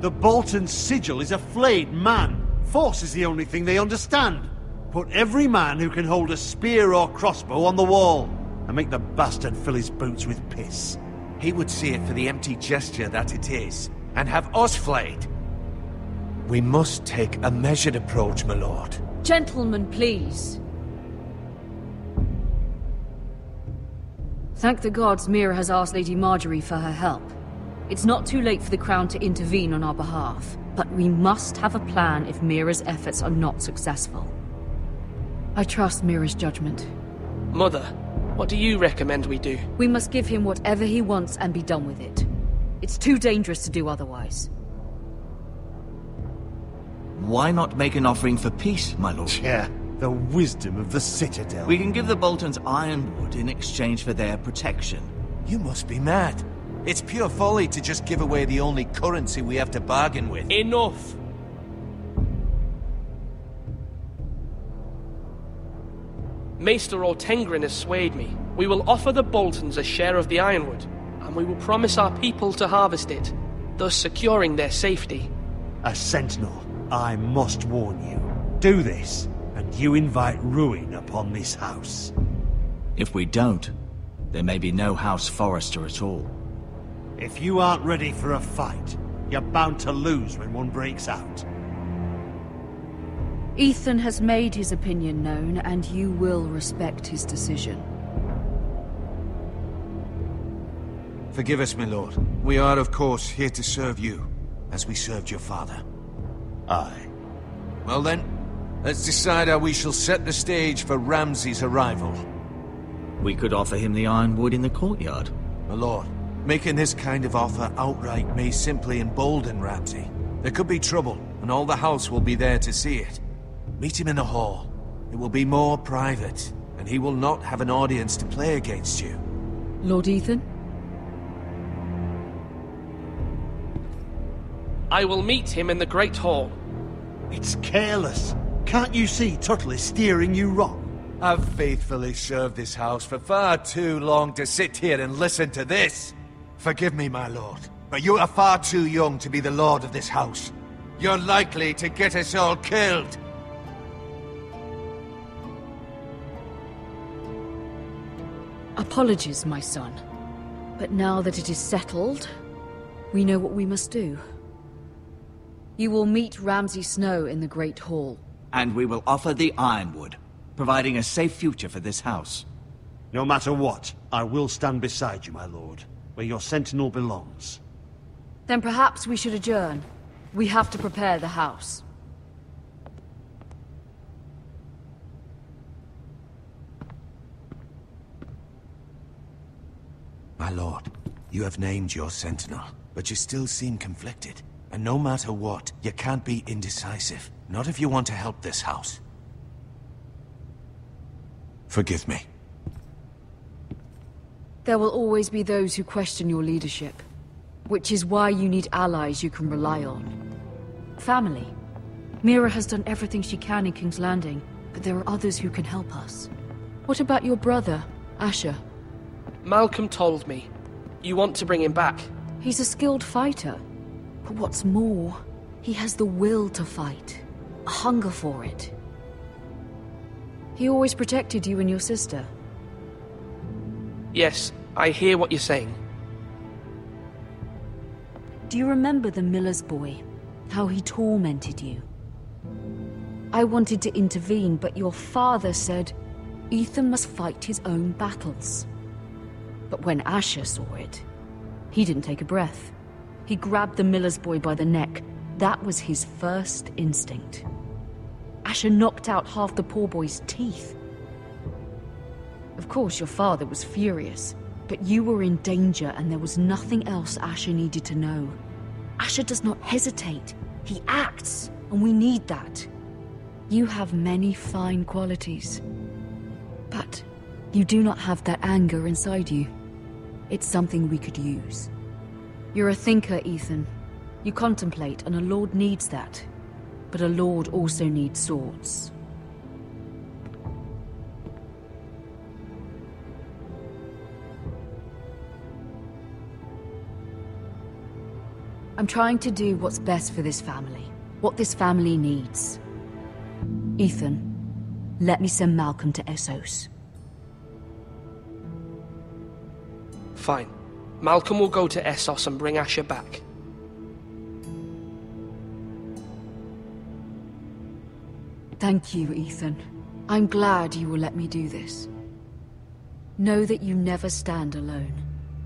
Speaker 12: The Bolton sigil is a flayed man. Force is the only thing they understand. Put every man who can hold a spear or crossbow on the wall, and make the bastard fill his boots with piss.
Speaker 6: He would see it for the empty gesture that it is, and have us flayed. We must take a measured approach, my lord.
Speaker 10: Gentlemen, please. Thank the gods Mira has asked Lady Margaery for her help. It's not too late for the Crown to intervene on our behalf, but we must have a plan if Mira's efforts are not successful. I trust Mira's judgment.
Speaker 14: Mother, what do you recommend we do?
Speaker 10: We must give him whatever he wants and be done with it. It's too dangerous to do otherwise.
Speaker 7: Why not make an offering for peace, my lord?
Speaker 12: Yeah, the wisdom of the Citadel.
Speaker 7: We can give the Boltons ironwood in exchange for their protection.
Speaker 6: You must be mad. It's pure folly to just give away the only currency we have to bargain with.
Speaker 14: Enough! Maester Ortengryn has swayed me. We will offer the Boltons a share of the ironwood, and we will promise our people to harvest it, thus securing their safety.
Speaker 12: A sentinel, I must warn you. Do this, and you invite ruin upon this house.
Speaker 7: If we don't, there may be no House Forrester at all.
Speaker 12: If you aren't ready for a fight, you're bound to lose when one breaks out.
Speaker 10: Ethan has made his opinion known, and you will respect his decision.
Speaker 6: Forgive us, my lord. We are, of course, here to serve you, as we served your father.
Speaker 12: Aye.
Speaker 6: Well then, let's decide how we shall set the stage for Ramsay's arrival.
Speaker 7: We could offer him the ironwood in the courtyard.
Speaker 6: My lord, making this kind of offer outright may simply embolden Ramsay. There could be trouble, and all the house will be there to see it. Meet him in the hall. It will be more private, and he will not have an audience to play against you.
Speaker 10: Lord Ethan?
Speaker 14: I will meet him in the Great Hall.
Speaker 12: It's careless. Can't you see Tuttle is steering you wrong?
Speaker 6: I've faithfully served this house for far too long to sit here and listen to this. Forgive me, my lord, but you are far too young to be the lord of this house. You're likely to get us all killed.
Speaker 10: Apologies, my son. But now that it is settled, we know what we must do. You will meet Ramsay Snow in the Great Hall.
Speaker 7: And we will offer the ironwood, providing a safe future for this house.
Speaker 12: No matter what, I will stand beside you, my lord, where your sentinel belongs.
Speaker 10: Then perhaps we should adjourn. We have to prepare the house.
Speaker 6: My lord, you have named your sentinel, but you still seem conflicted. And no matter what, you can't be indecisive. Not if you want to help this house. Forgive me.
Speaker 10: There will always be those who question your leadership. Which is why you need allies you can rely on. Family. Mira has done everything she can in King's Landing, but there are others who can help us. What about your brother, Asher?
Speaker 14: Malcolm told me. You want to bring him back.
Speaker 10: He's a skilled fighter. But what's more, he has the will to fight. A hunger for it. He always protected you and your sister.
Speaker 14: Yes, I hear what you're saying.
Speaker 10: Do you remember the miller's boy? How he tormented you? I wanted to intervene, but your father said Ethan must fight his own battles. But when Asher saw it, he didn't take a breath. He grabbed the miller's boy by the neck. That was his first instinct. Asher knocked out half the poor boy's teeth. Of course, your father was furious, but you were in danger and there was nothing else Asher needed to know. Asher does not hesitate. He acts, and we need that. You have many fine qualities. But you do not have that anger inside you. It's something we could use. You're a thinker, Ethan. You contemplate, and a lord needs that. But a lord also needs swords. I'm trying to do what's best for this family. What this family needs. Ethan, let me send Malcolm to Essos.
Speaker 14: Fine. Malcolm will go to Essos and bring Asher back.
Speaker 10: Thank you, Ethan. I'm glad you will let me do this. Know that you never stand alone.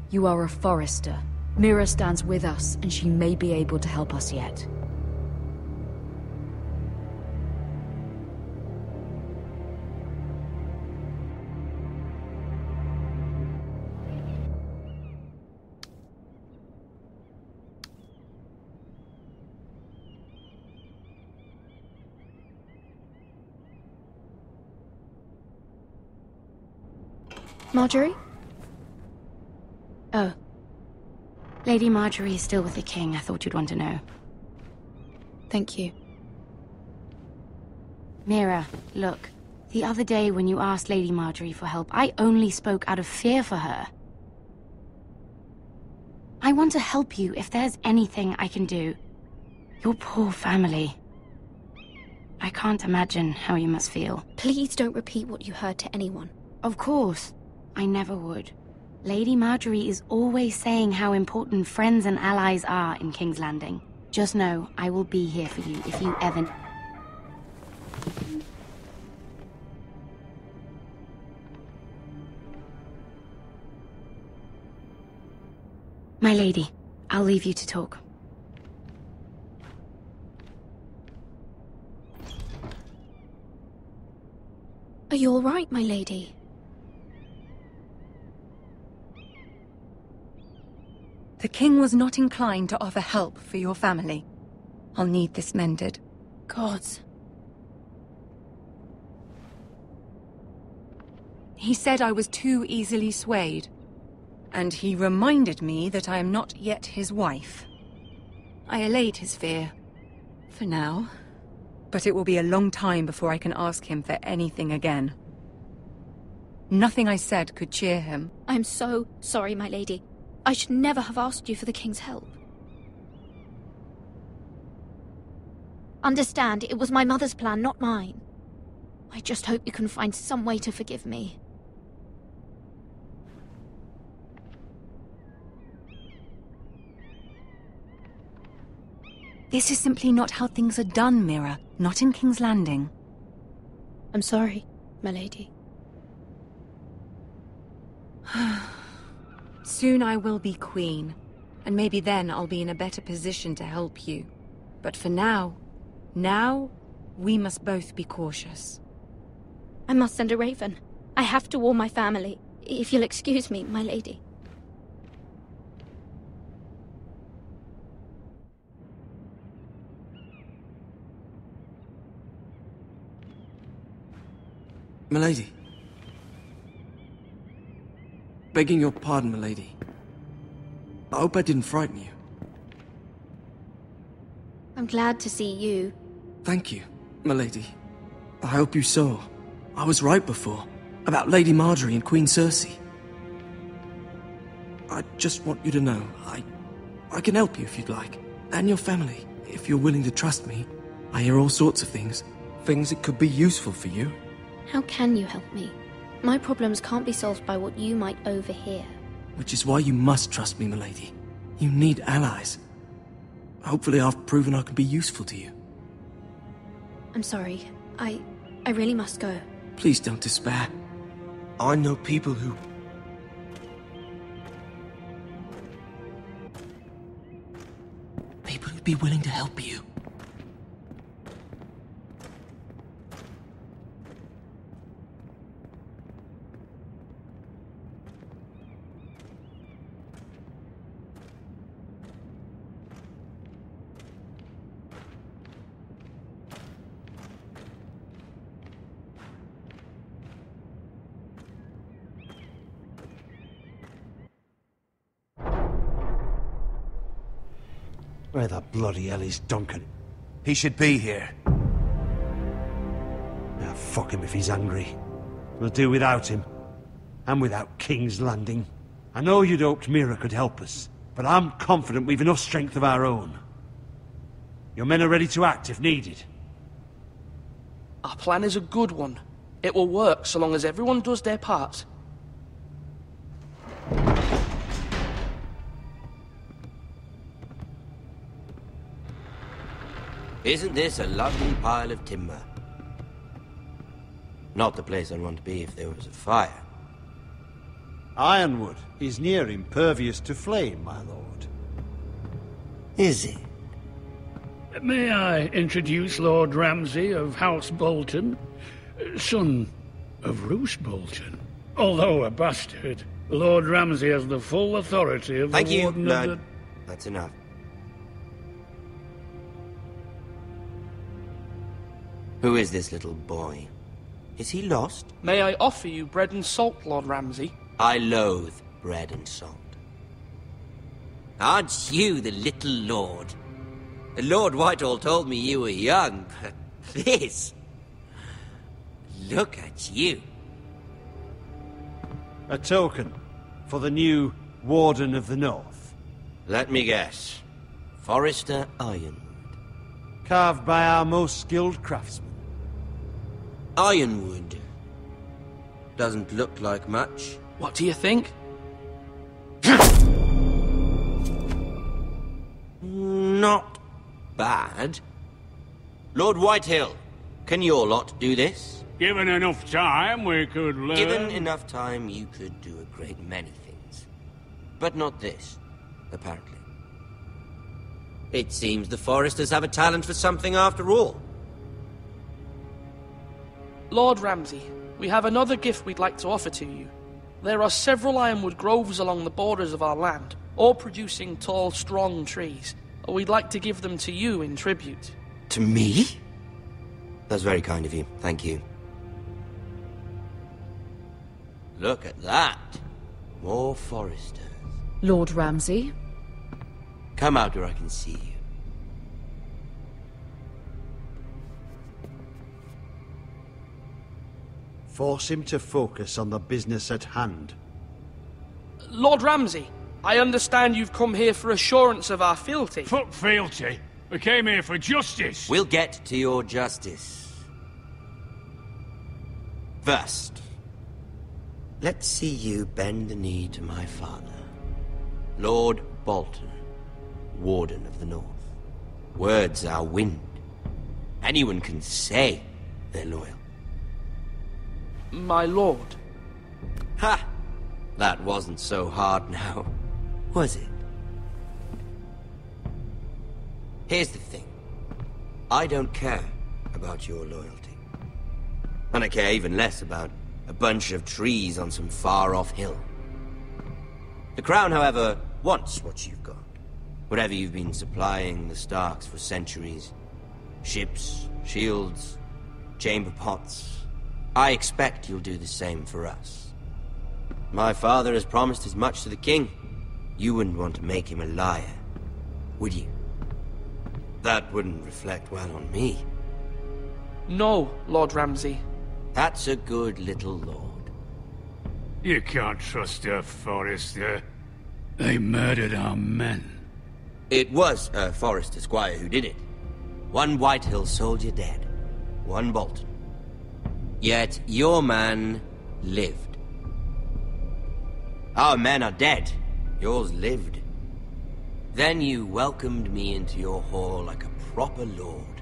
Speaker 10: You are a Forrester. Mira stands with us, and she may be able to help us yet.
Speaker 20: Margaery? Oh. Lady Margaery is still with the king. I thought you'd want to know.
Speaker 24: Thank you.
Speaker 20: Mira, look. The other day when you asked Lady Margaery for help, I only spoke out of fear for her. I want to help you if there's anything I can do. Your poor family. I can't imagine how you must feel.
Speaker 15: Please don't repeat what you heard to anyone.
Speaker 20: Of course. I never would. Lady Margaery is always saying how important friends and allies are in King's Landing. Just know, I will be here for you if you ever... My lady, I'll leave you to talk.
Speaker 15: Are you all right, my lady?
Speaker 17: The king was not inclined to offer help for your family. I'll need this mended.
Speaker 15: Gods.
Speaker 17: He said I was too easily swayed. And he reminded me that I am not yet his wife. I allayed his fear. For now. But it will be a long time before I can ask him for anything again. Nothing I said could cheer him.
Speaker 15: I'm so sorry, my lady. I should never have asked you for the king's help. Understand, it was my mother's plan, not mine. I just hope you can find some way to forgive me.
Speaker 17: This is simply not how things are done, Mira. Not in King's Landing.
Speaker 15: I'm sorry, my lady.
Speaker 17: Soon I will be queen, and maybe then I'll be in a better position to help you. But for now, now, we must both be cautious.
Speaker 15: I must send a raven. I have to warn my family. If you'll excuse me, my lady.
Speaker 16: Milady. Begging your pardon, milady. I hope I didn't frighten you.
Speaker 15: I'm glad to see you.
Speaker 16: Thank you, milady. I hope you saw. I was right before. About Lady Margaery and Queen Cersei. I just want you to know, I... I can help you if you'd like. And your family, if you're willing to trust me. I hear all sorts of things. Things that could be useful for you.
Speaker 15: How can you help me? My problems can't be solved by what you might overhear.
Speaker 16: Which is why you must trust me, milady. You need allies. Hopefully I've proven I can be useful to you.
Speaker 15: I'm sorry. I... I really must go.
Speaker 16: Please don't despair. I know people who... People who'd be willing to help you.
Speaker 12: Where the bloody hell is Duncan?
Speaker 3: He should be here.
Speaker 12: Now, fuck him if he's angry. We'll do without him. And without King's Landing. I know you'd hoped Mira could help us, but I'm confident we've enough strength of our own. Your men are ready to act if needed.
Speaker 14: Our plan is a good one. It will work so long as everyone does their part.
Speaker 22: Isn't this a lovely pile of timber? Not the place I'd want to be if there was a fire.
Speaker 12: Ironwood is near impervious to flame, my lord.
Speaker 22: Is it?
Speaker 2: May I introduce Lord Ramsay of House Bolton, son of Roose Bolton? Although a bastard, Lord Ramsay has the full authority of
Speaker 22: Thank
Speaker 2: the
Speaker 22: you,
Speaker 2: Warden
Speaker 22: lad.
Speaker 2: of the...
Speaker 22: That's enough. Who is this little boy? Is he lost?
Speaker 14: May I offer you bread and salt, Lord Ramsay?
Speaker 22: I loathe bread and salt. Aren't you the little lord? Lord Whitehill told me you were young, but this... Look at you.
Speaker 12: A token for the new Warden of the North.
Speaker 22: Let me guess. Forrester Iron.
Speaker 12: Carved by our most skilled craftsmen.
Speaker 22: Ironwood. Doesn't look like much.
Speaker 14: What do you think?
Speaker 22: Not bad. Lord Whitehill, can your lot do this?
Speaker 2: Given enough time, we could learn...
Speaker 22: Given enough time, you could do a great many things. But not this, apparently. It seems the Forresters have a talent for something after all.
Speaker 14: Lord Ramsay, we have another gift we'd like to offer to you. There are several ironwood groves along the borders of our land, all producing tall, strong trees. We'd like to give them to you in tribute.
Speaker 22: To me? That's very kind of you. Thank you. Look at that. More Forresters.
Speaker 10: Lord Ramsay,
Speaker 22: Come out where I can see you.
Speaker 12: Force him to focus on the business at hand.
Speaker 14: Lord Ramsay, I understand you've come here for assurance of our fealty.
Speaker 2: Fuck fealty. We came here for justice.
Speaker 22: We'll get to your justice. First, let's see you bend the knee to my father, Lord Bolton, Warden of the North. Words are wind. Anyone can say they're loyal.
Speaker 14: My lord.
Speaker 22: Ha! That wasn't so hard now, was it? Here's the thing. I don't care about your loyalty. And I care even less about a bunch of trees on some far-off hill. The Crown, however, wants what you've got. Whatever you've been supplying the Starks for centuries. Ships, shields, chamber pots. I expect you'll do the same for us. My father has promised as much to the king. You wouldn't want to make him a liar, would you? That wouldn't reflect well on me.
Speaker 14: No, Lord Ramsay.
Speaker 22: That's a good little lord.
Speaker 2: You can't trust a Forrester. Eh? They murdered our men.
Speaker 22: It was a Forrester squire who did it. One Whitehill soldier dead. One Bolton. Yet your man lived. Our men are dead. Yours lived. Then you welcomed me into your hall like a proper lord,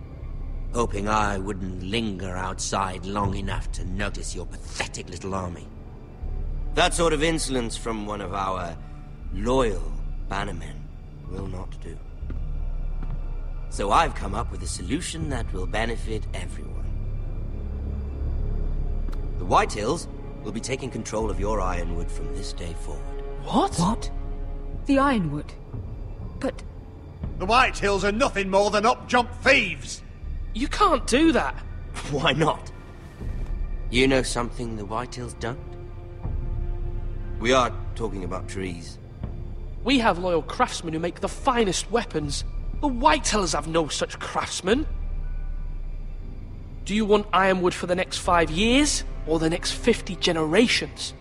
Speaker 22: hoping I wouldn't linger outside long enough to notice your pathetic little army. That sort of insolence from one of our loyal bannermen will not do. So I've come up with a solution that will benefit everyone. The Whitehills will be taking control of your ironwood from this day forward.
Speaker 14: What?
Speaker 10: What? The Ironwood. But
Speaker 12: The Whitehills are nothing more than up-jump thieves!
Speaker 14: You can't do that.
Speaker 22: Why not? You know something the Whitehills don't? We are talking about trees.
Speaker 14: We have loyal craftsmen who make the finest weapons. The Whitehills have no such craftsmen. Do you want ironwood for the next five years, or the next fifty generations?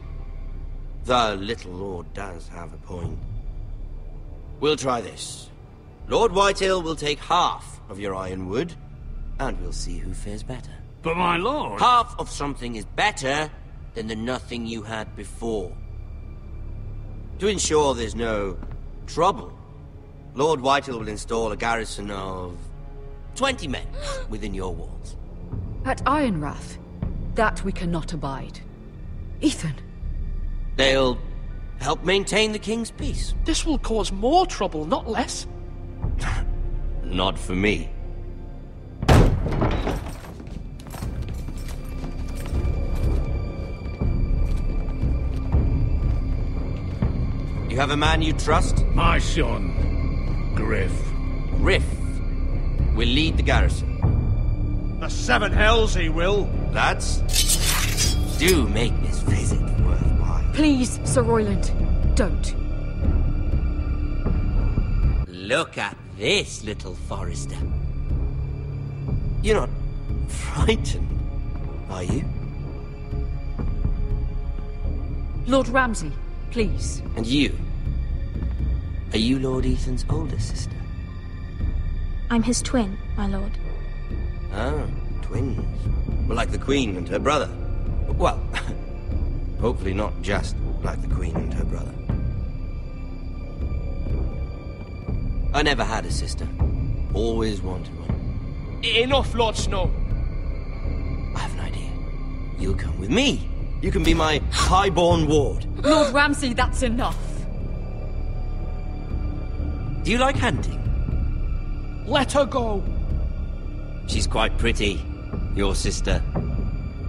Speaker 22: The little lord does have a point. We'll try this. Lord Whitehill will take half of your ironwood, and we'll see who fares better.
Speaker 2: But my lord...
Speaker 22: Half of something is better than the nothing you had before. To ensure there's no trouble, Lord Whitehill will install a garrison of 20 men within your walls.
Speaker 10: At Ironrath, that we cannot abide. Ethan,
Speaker 22: They'll help maintain the king's peace.
Speaker 14: This will cause more trouble, not less.
Speaker 22: Not for me. You have a man you trust?
Speaker 2: My son, Gryff.
Speaker 22: Gryff will lead the garrison.
Speaker 12: The Seven Hells he will.
Speaker 22: Lads, do make this visit worthwhile.
Speaker 10: please, Sir Royland, don't.
Speaker 22: Look at this, little Forrester. You're not frightened, are you?
Speaker 10: Lord Ramsay, please.
Speaker 22: And you? Are you Lord Ethan's older sister?
Speaker 11: I'm his twin, my lord.
Speaker 22: Ah, twins. Well, like the Queen and her brother. Well, hopefully not just like the Queen and her brother. I never had a sister. Always wanted one.
Speaker 14: Enough, Lord Snow.
Speaker 22: I have an idea. You'll come with me. You can be my highborn ward.
Speaker 10: Lord Ramsay, that's enough.
Speaker 22: Do you like hunting?
Speaker 14: Let her go.
Speaker 22: She's quite pretty, your sister.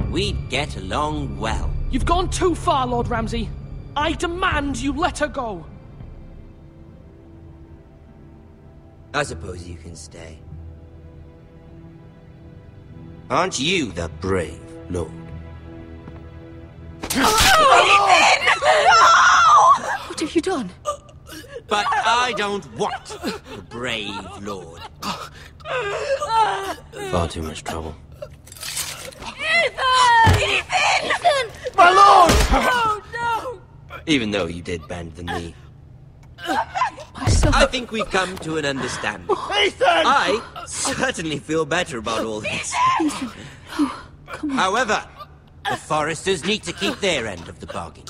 Speaker 22: We'd get along well.
Speaker 14: You've gone too far, Lord Ramsay. I demand you let her go.
Speaker 22: I suppose you can stay. Aren't you the brave lord?
Speaker 10: Oh, what have you done?
Speaker 22: But I don't want the brave lord. Far too much trouble.
Speaker 1: Ethan! Ethan!
Speaker 12: My lord!
Speaker 1: Oh, no!
Speaker 22: Even though you did bend the knee. I think we've come to an understanding.
Speaker 12: Ethan!
Speaker 22: I certainly feel better about all this. Ethan! Come on. However, the Forresters need to keep their end of the bargain.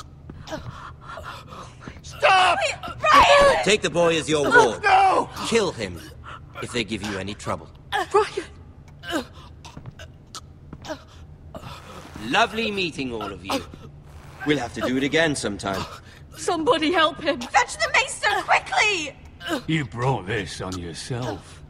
Speaker 12: Stop!
Speaker 1: Brian!
Speaker 22: Take the boy as your ward.
Speaker 12: No!
Speaker 22: Kill him if they give you any trouble.
Speaker 10: Brian!
Speaker 22: Lovely meeting all of you. Oh. We'll have to do it again sometime.
Speaker 10: Somebody help him!
Speaker 1: Fetch the maester quickly!
Speaker 2: You brought this on yourself.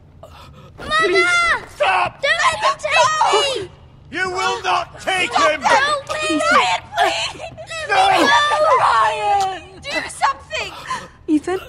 Speaker 1: Mother!
Speaker 12: Stop!
Speaker 1: Don't let them take me!
Speaker 12: You will not take
Speaker 1: Stop!
Speaker 12: him!
Speaker 1: Help me! Ryon, please! Leave
Speaker 12: No!
Speaker 1: me alone! Ryon! Do something!
Speaker 10: Ethan?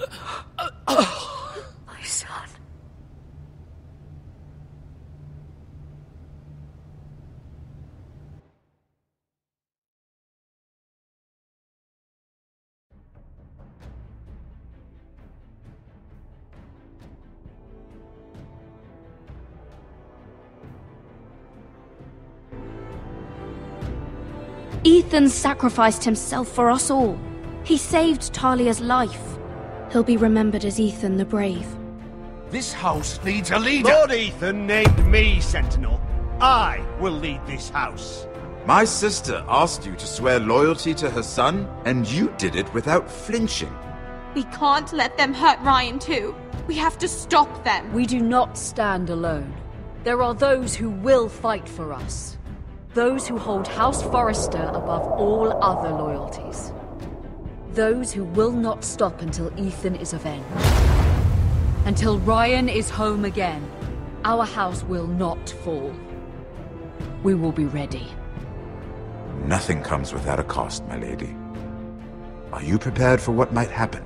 Speaker 15: Ethan sacrificed himself for us all. He saved Talia's life. He'll be remembered as Ethan the Brave.
Speaker 6: This house needs a leader.
Speaker 12: Lord Ethan named me Sentinel. I will lead this house.
Speaker 18: My sister asked you to swear loyalty to her son, and you did it without flinching.
Speaker 25: We can't let them hurt Ryon too. We have to stop them.
Speaker 10: We do not stand alone. There are those who will fight for us. Those who hold House Forrester above all other loyalties. Those who will not stop until Ethan is avenged. Until Ryon is home again, our house will not fall. We will be ready.
Speaker 18: Nothing comes without a cost, my lady. Are you prepared for what might happen?